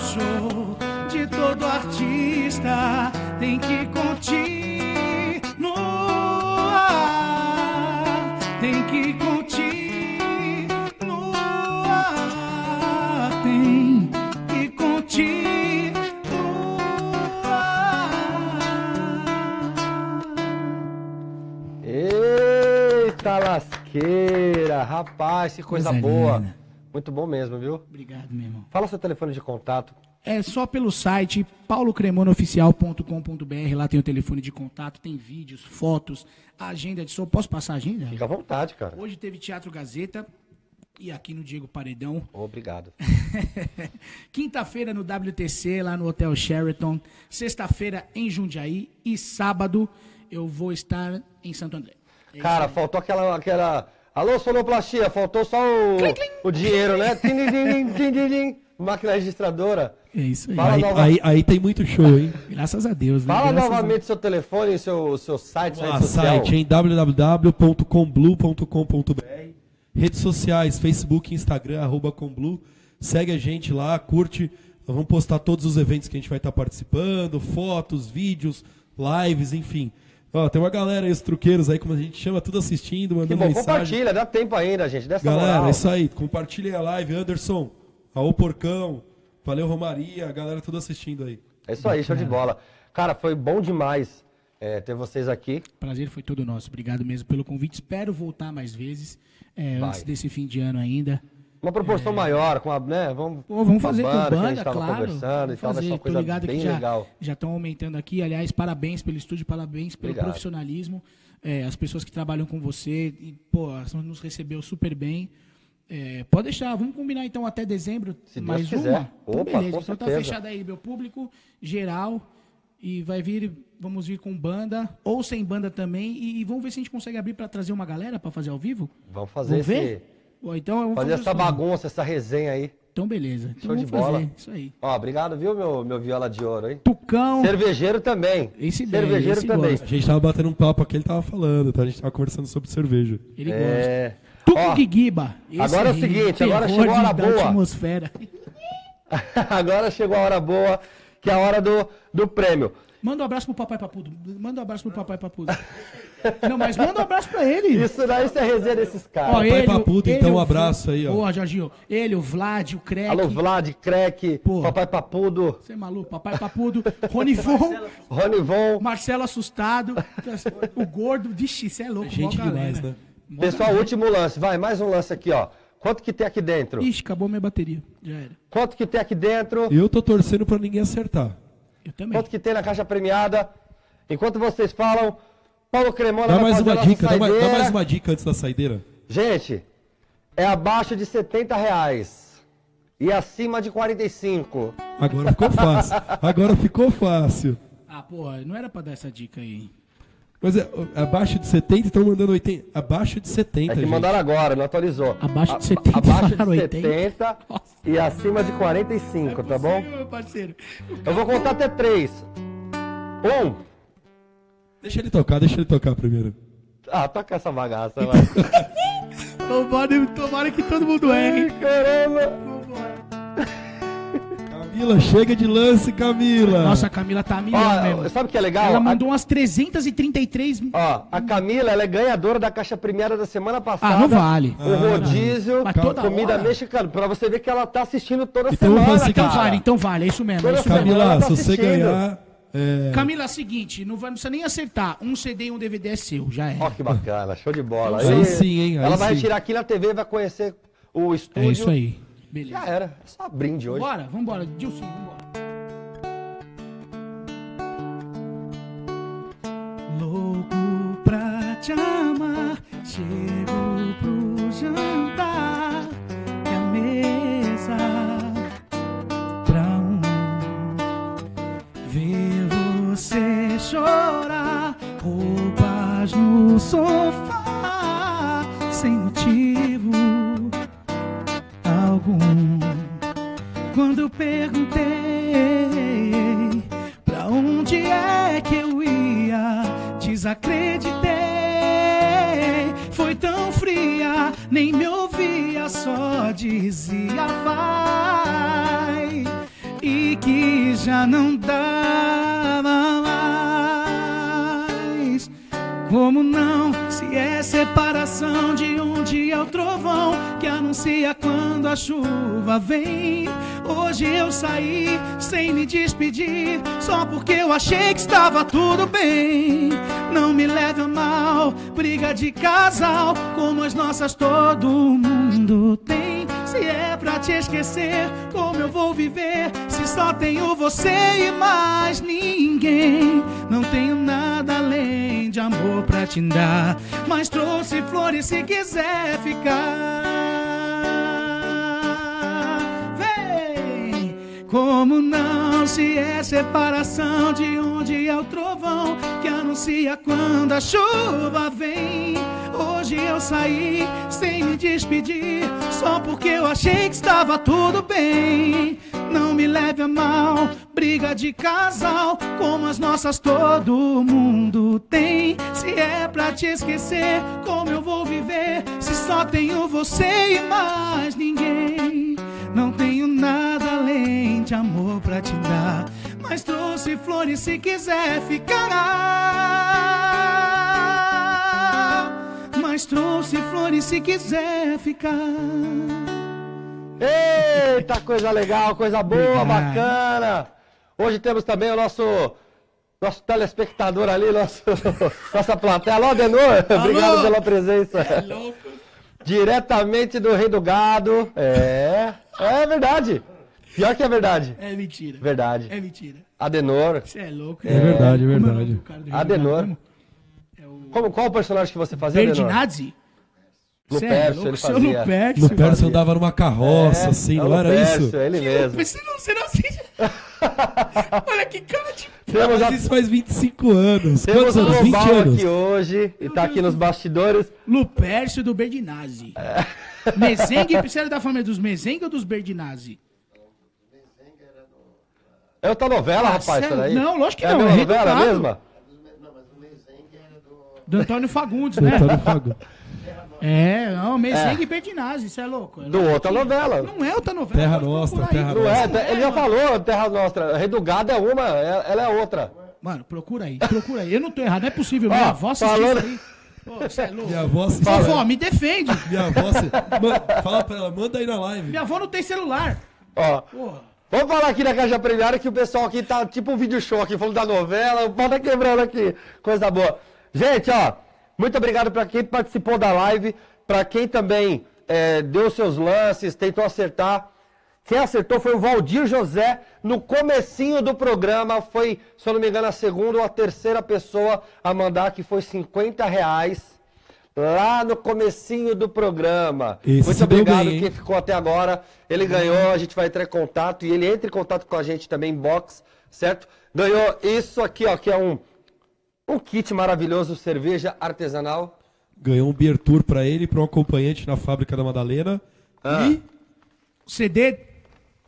show de todo artista tem que continuar. Tem que continuar. Tem que continuar. Eita lasqueira, rapaz, que coisa, Coisa boa. linda. Muito bom mesmo, viu? Obrigado, meu irmão. Fala seu telefone de contato. É só pelo site paulocremonooficial.com.br. Lá tem o telefone de contato, tem vídeos, fotos, agenda de show. Posso passar a agenda? Fica à vontade, cara. Hoje teve Teatro Gazeta e aqui no Diego Paredão. Obrigado. Quinta-feira no WTC, lá no Hotel Sheraton. Sexta-feira em Jundiaí. E sábado eu vou estar em Santo André. É Cara, faltou aquela, aquela. Alô, sonoplastia, faltou só o, o dinheiro, né? Tim, tim, tim, tim, tim, tim. Máquina registradora. É isso aí. Aí, nova- aí, aí tem muito show, hein? Graças a Deus. né? Fala Graças a- novamente seu telefone, seu, seu site, sua Ah, rede social. site, hein? www.comblue.com.br Redes sociais, Facebook, Instagram, arroba Comblue. Segue a gente lá, curte. Nós vamos postar todos os eventos que a gente vai estar participando, fotos, vídeos, lives, enfim. Ó, tem uma galera aí, os truqueiros aí, como a gente chama, tudo assistindo, Que mandando bom, mensagem. compartilha, dá tempo ainda, gente. Dessa Galera, moral. é isso aí. Compartilhem a live. Anderson, Raul Porcão, valeu Romaria, a galera tudo assistindo aí. É isso aí, show de bola. Cara, foi bom demais é, ter vocês aqui. Prazer foi todo nosso. Obrigado mesmo pelo convite. Espero voltar mais vezes, é, antes desse fim de ano ainda. Uma proporção maior, com a, né? Vamos, Pô, vamos com a fazer com banda, que a banda, gente tava claro. conversando e Vamos tal, vai ser fazer. uma Tô coisa ligado bem que já, legal. já estão aumentando aqui. Aliás, parabéns pelo estúdio, parabéns pelo Obrigado. profissionalismo. É, as pessoas que trabalham com você, e, pô, nos recebeu super bem. É, pode deixar, vamos combinar então até dezembro Se Deus mais quiser. uma. Então, Opa, beleza. Então tá fechado aí meu público geral e vai vir, vamos vir com banda ou sem banda também e, e vamos ver se a gente consegue abrir para trazer uma galera para fazer ao vivo. Vamos fazer Vamos esse. ver? Então Fazer essa bagunça, essa resenha aí. Então beleza. Então Show de fazer bola. isso aí. Ó, obrigado, viu, meu, meu viola de ouro, hein? Tucão. Cervejeiro também. Esse bem, Cervejeiro esse também. gosta. A gente tava batendo um papo aqui, ele tava falando, tá? A gente tava conversando sobre cerveja. Ele gosta. É. Tuco Ó, Guiguiba. Esse agora é o seguinte, agora chegou a hora boa. atmosfera. agora chegou a hora boa, que é a hora do, do prêmio. Manda um abraço pro papai papudo. Manda um abraço pro papai papudo. Não, mas manda um abraço pra ele. Isso daí, isso é resenha desses caras. Ó, Papai Papudo, então, um abraço aí, ó. Boa, Jorginho. Ele, o Vlad, o Crack. Alô, Vlad, Crack, Pô. Papai Papudo, Você é maluco? Papai Papudo, Ronivon, Ronivon. Marcelo Assustado, o Gordo. Vixe, você é louco. Gente demais, né? Mó Pessoal, galera. último lance. Vai, mais um lance aqui, ó. Quanto que tem aqui dentro? Ixi, acabou minha bateria. Já era. Quanto que tem aqui dentro? Eu tô torcendo pra ninguém acertar. Eu também. Quanto que tem na caixa premiada? Enquanto vocês falam, Paulo Cremona Dá vai mais fazer a uma dica, dá mais, dá mais uma dica antes da saideira. Gente, é abaixo de 70 reais e acima de 45. Agora ficou fácil. Agora ficou fácil. Ah, porra, não era pra dar essa dica aí. Mas é, abaixo de 70 estão mandando 80. Abaixo de 70. É que gente. mandaram agora, não atualizou. Abaixo de A- 70 Abaixo de falaram 70 80. Nossa. e acima de 45, tá bom? Meu parceiro. Eu vou contar até três. Um. Deixa ele tocar, deixa ele tocar primeiro. Ah, toca essa bagaça, vai. Tomara, tomara que todo mundo erre. Caramba. Camila, chega de lance, Camila. Nossa, a Camila tá a milhão mesmo. sabe o que é legal? Ela A- mandou umas 333. Ó, a Camila, ela é ganhadora da caixa premiada da semana passada. Ah, não vale. O rodízio, Mas toda comida hora. mexicana. Pra você ver que ela tá assistindo toda Então semana, Então vale, então vale, é isso mesmo. É isso Camila, tá se você ganhar. é, Camila, é o seguinte, não, vai, não precisa nem acertar. Um CD e um DVD é seu, já é. Ó, que bacana, show de bola. Aí sim, hein, aí ela vai sim. retirar aqui na TV, vai conhecer o estúdio. É isso aí. Beleza. Já era, é só brinde hoje. Vambora, vambora. Dilson, vambora. Louco pra te amar, chego pro jantar e a mesa pra um ver você chorar, roupas no sofá a chuva vem. Hoje eu saí sem me despedir, só porque eu achei que estava tudo bem. Não me leve a mal, briga de casal, como as nossas todo mundo tem. Se é pra te esquecer, como eu vou viver? Se só tenho você e mais ninguém. Não tenho nada além de amor pra te dar. Mas trouxe flores se quiser ficar. Como não se é separação de um dia ao trovão que anuncia quando a chuva vem. Hoje eu saí sem me despedir, só porque eu achei que estava tudo bem. Não me leve a mal, briga de casal, como as nossas todo mundo tem. Se é pra te esquecer, como eu vou viver? Se só tenho você e mais ninguém. Não tenho nada além de amor pra te dar. Mas trouxe flores se quiser ficar. Mas trouxe flores se quiser ficar. Eita, coisa legal, coisa boa, Obrigado. bacana. Hoje temos também o nosso nosso telespectador ali, nosso, nossa plateia. Alô, Adenor, obrigado pela presença. É louco. Diretamente do Rei do Gado. É, é verdade. Pior que é verdade. É mentira. Verdade. É mentira. Adenor. Você é louco. É verdade, é Como o verdade. nome do cara do Rio Adenor. Do Sul? Como, qual o personagem que você fazia, Adenor? Berdinazzi? No é Pércio, louco, ele fazia. Lupercio. No Pércio andava numa carroça, É, assim, é não o era Pércio, isso? Ele mesmo. Mas você não, você não assiste. Olha que cara de. Temos, a, isso faz 25 anos. temos Quantos o anos? 20 Global anos. aqui hoje e tá aqui nos bastidores. Lupércio do Berdinazzi. É. Mezengue, você era da família dos Mezengue ou dos Berdinazzi? É outra novela, Ah, rapaz, sério? daí. Não, lógico que é não, a é mesma Rei do novela Gado. mesma? Do Antônio Fagundes, né? Antônio Fago. É, não, Mezengue e Berdinazzi, isso é louco. Do outra novela. Não é outra novela. Terra Nostra. Terra Não é, Não ele já falou, Terra Nostra. Rei do Gado é uma, é- ela é outra. Mano, procura aí, procura aí. Eu não tô errado, não é possível. Ó, Minha avó assistiu falando- isso aí. Pô, você é louco. Minha avó assistiu. Vovó, me defende. Minha avó. se- Fala pra ela, manda aí na live. Minha avó não tem celular. Ó, Porra. vamos falar aqui da caixa premiada que o pessoal aqui tá tipo um vídeo show aqui, falando da novela, o pau tá quebrando aqui. Coisa boa. Gente, ó, muito obrigado pra quem participou da live, pra quem também é, deu seus lances, tentou acertar. Quem acertou foi o Valdir José, no comecinho do programa, foi, se eu não me engano, a segunda ou a terceira pessoa a mandar, que foi 50 reais. lá no comecinho do programa. Esse Muito obrigado bem, quem ficou até agora. Ele ganhou, a gente vai entrar em contato e ele entra em contato com a gente também em box, certo? Ganhou isso aqui, ó, que é um, um kit maravilhoso, cerveja artesanal. Ganhou um beer tour pra ele pra um acompanhante na fábrica da Madalena. Ah. E CD,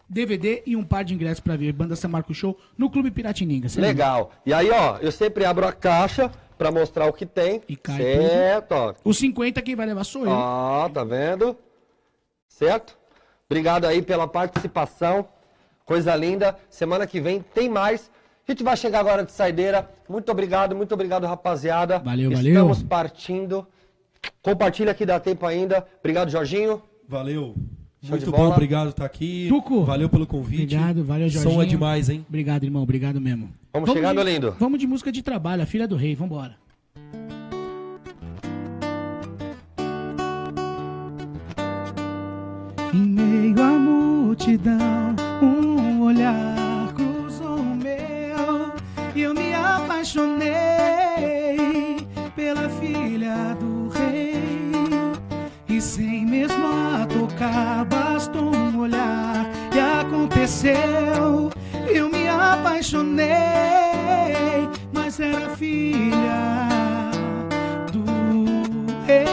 DVD e um par de ingressos pra ver Banda São Marco Show no Clube Piratininga. você lembra? Legal. E aí, ó, eu sempre abro a caixa pra mostrar o que tem. E cai certo, ó. Os 50 quem vai levar sou eu. Ó, tá vendo? Certo? Obrigado aí pela participação. Coisa linda. Semana que vem tem mais. A gente vai chegar agora de saideira. Muito obrigado, muito obrigado, rapaziada. Valeu, valeu. Estamos partindo. Compartilha que dá tempo ainda. Obrigado, Jorginho. valeu. Show Muito de bom, bola. obrigado por estar aqui. Tuco. Valeu pelo convite. Obrigado, valeu, Som Jorginho. é demais, hein? Obrigado, irmão. Obrigado mesmo. Vamos chegando, de, lindo. Vamos de música de trabalho, a filha do rei. Vambora. Em meio à multidão, um olhar cruzou o meu e eu me apaixonei pela filha do rei. E sem mesmo a tocar, bastou um olhar e aconteceu. Eu me apaixonei, mas era filha do rei.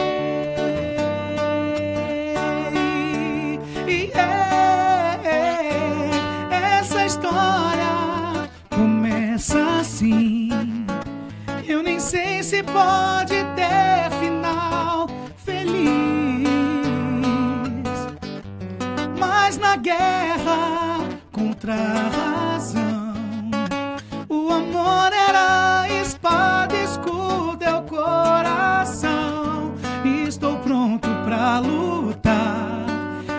E é, essa história começa assim. Eu nem sei se pode guerra contra a razão, o amor era espada, escudo, é o coração. Estou pronto pra lutar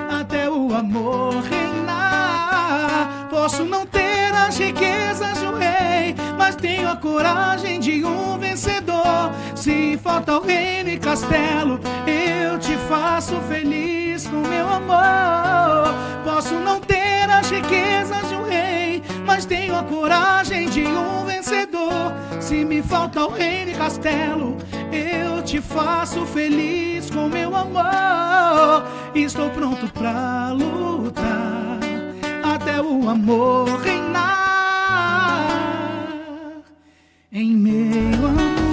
até o amor reinar. Posso não ter as riquezas do rei, mas tenho a coragem de um vencedor. Se falta o reino e castelo, eu eu te faço feliz com meu amor. Posso não ter as riquezas de um rei, mas tenho a coragem de um vencedor. Se me falta o reino e castelo, eu te faço feliz com meu amor. Estou pronto pra lutar até o amor reinar em meu amor.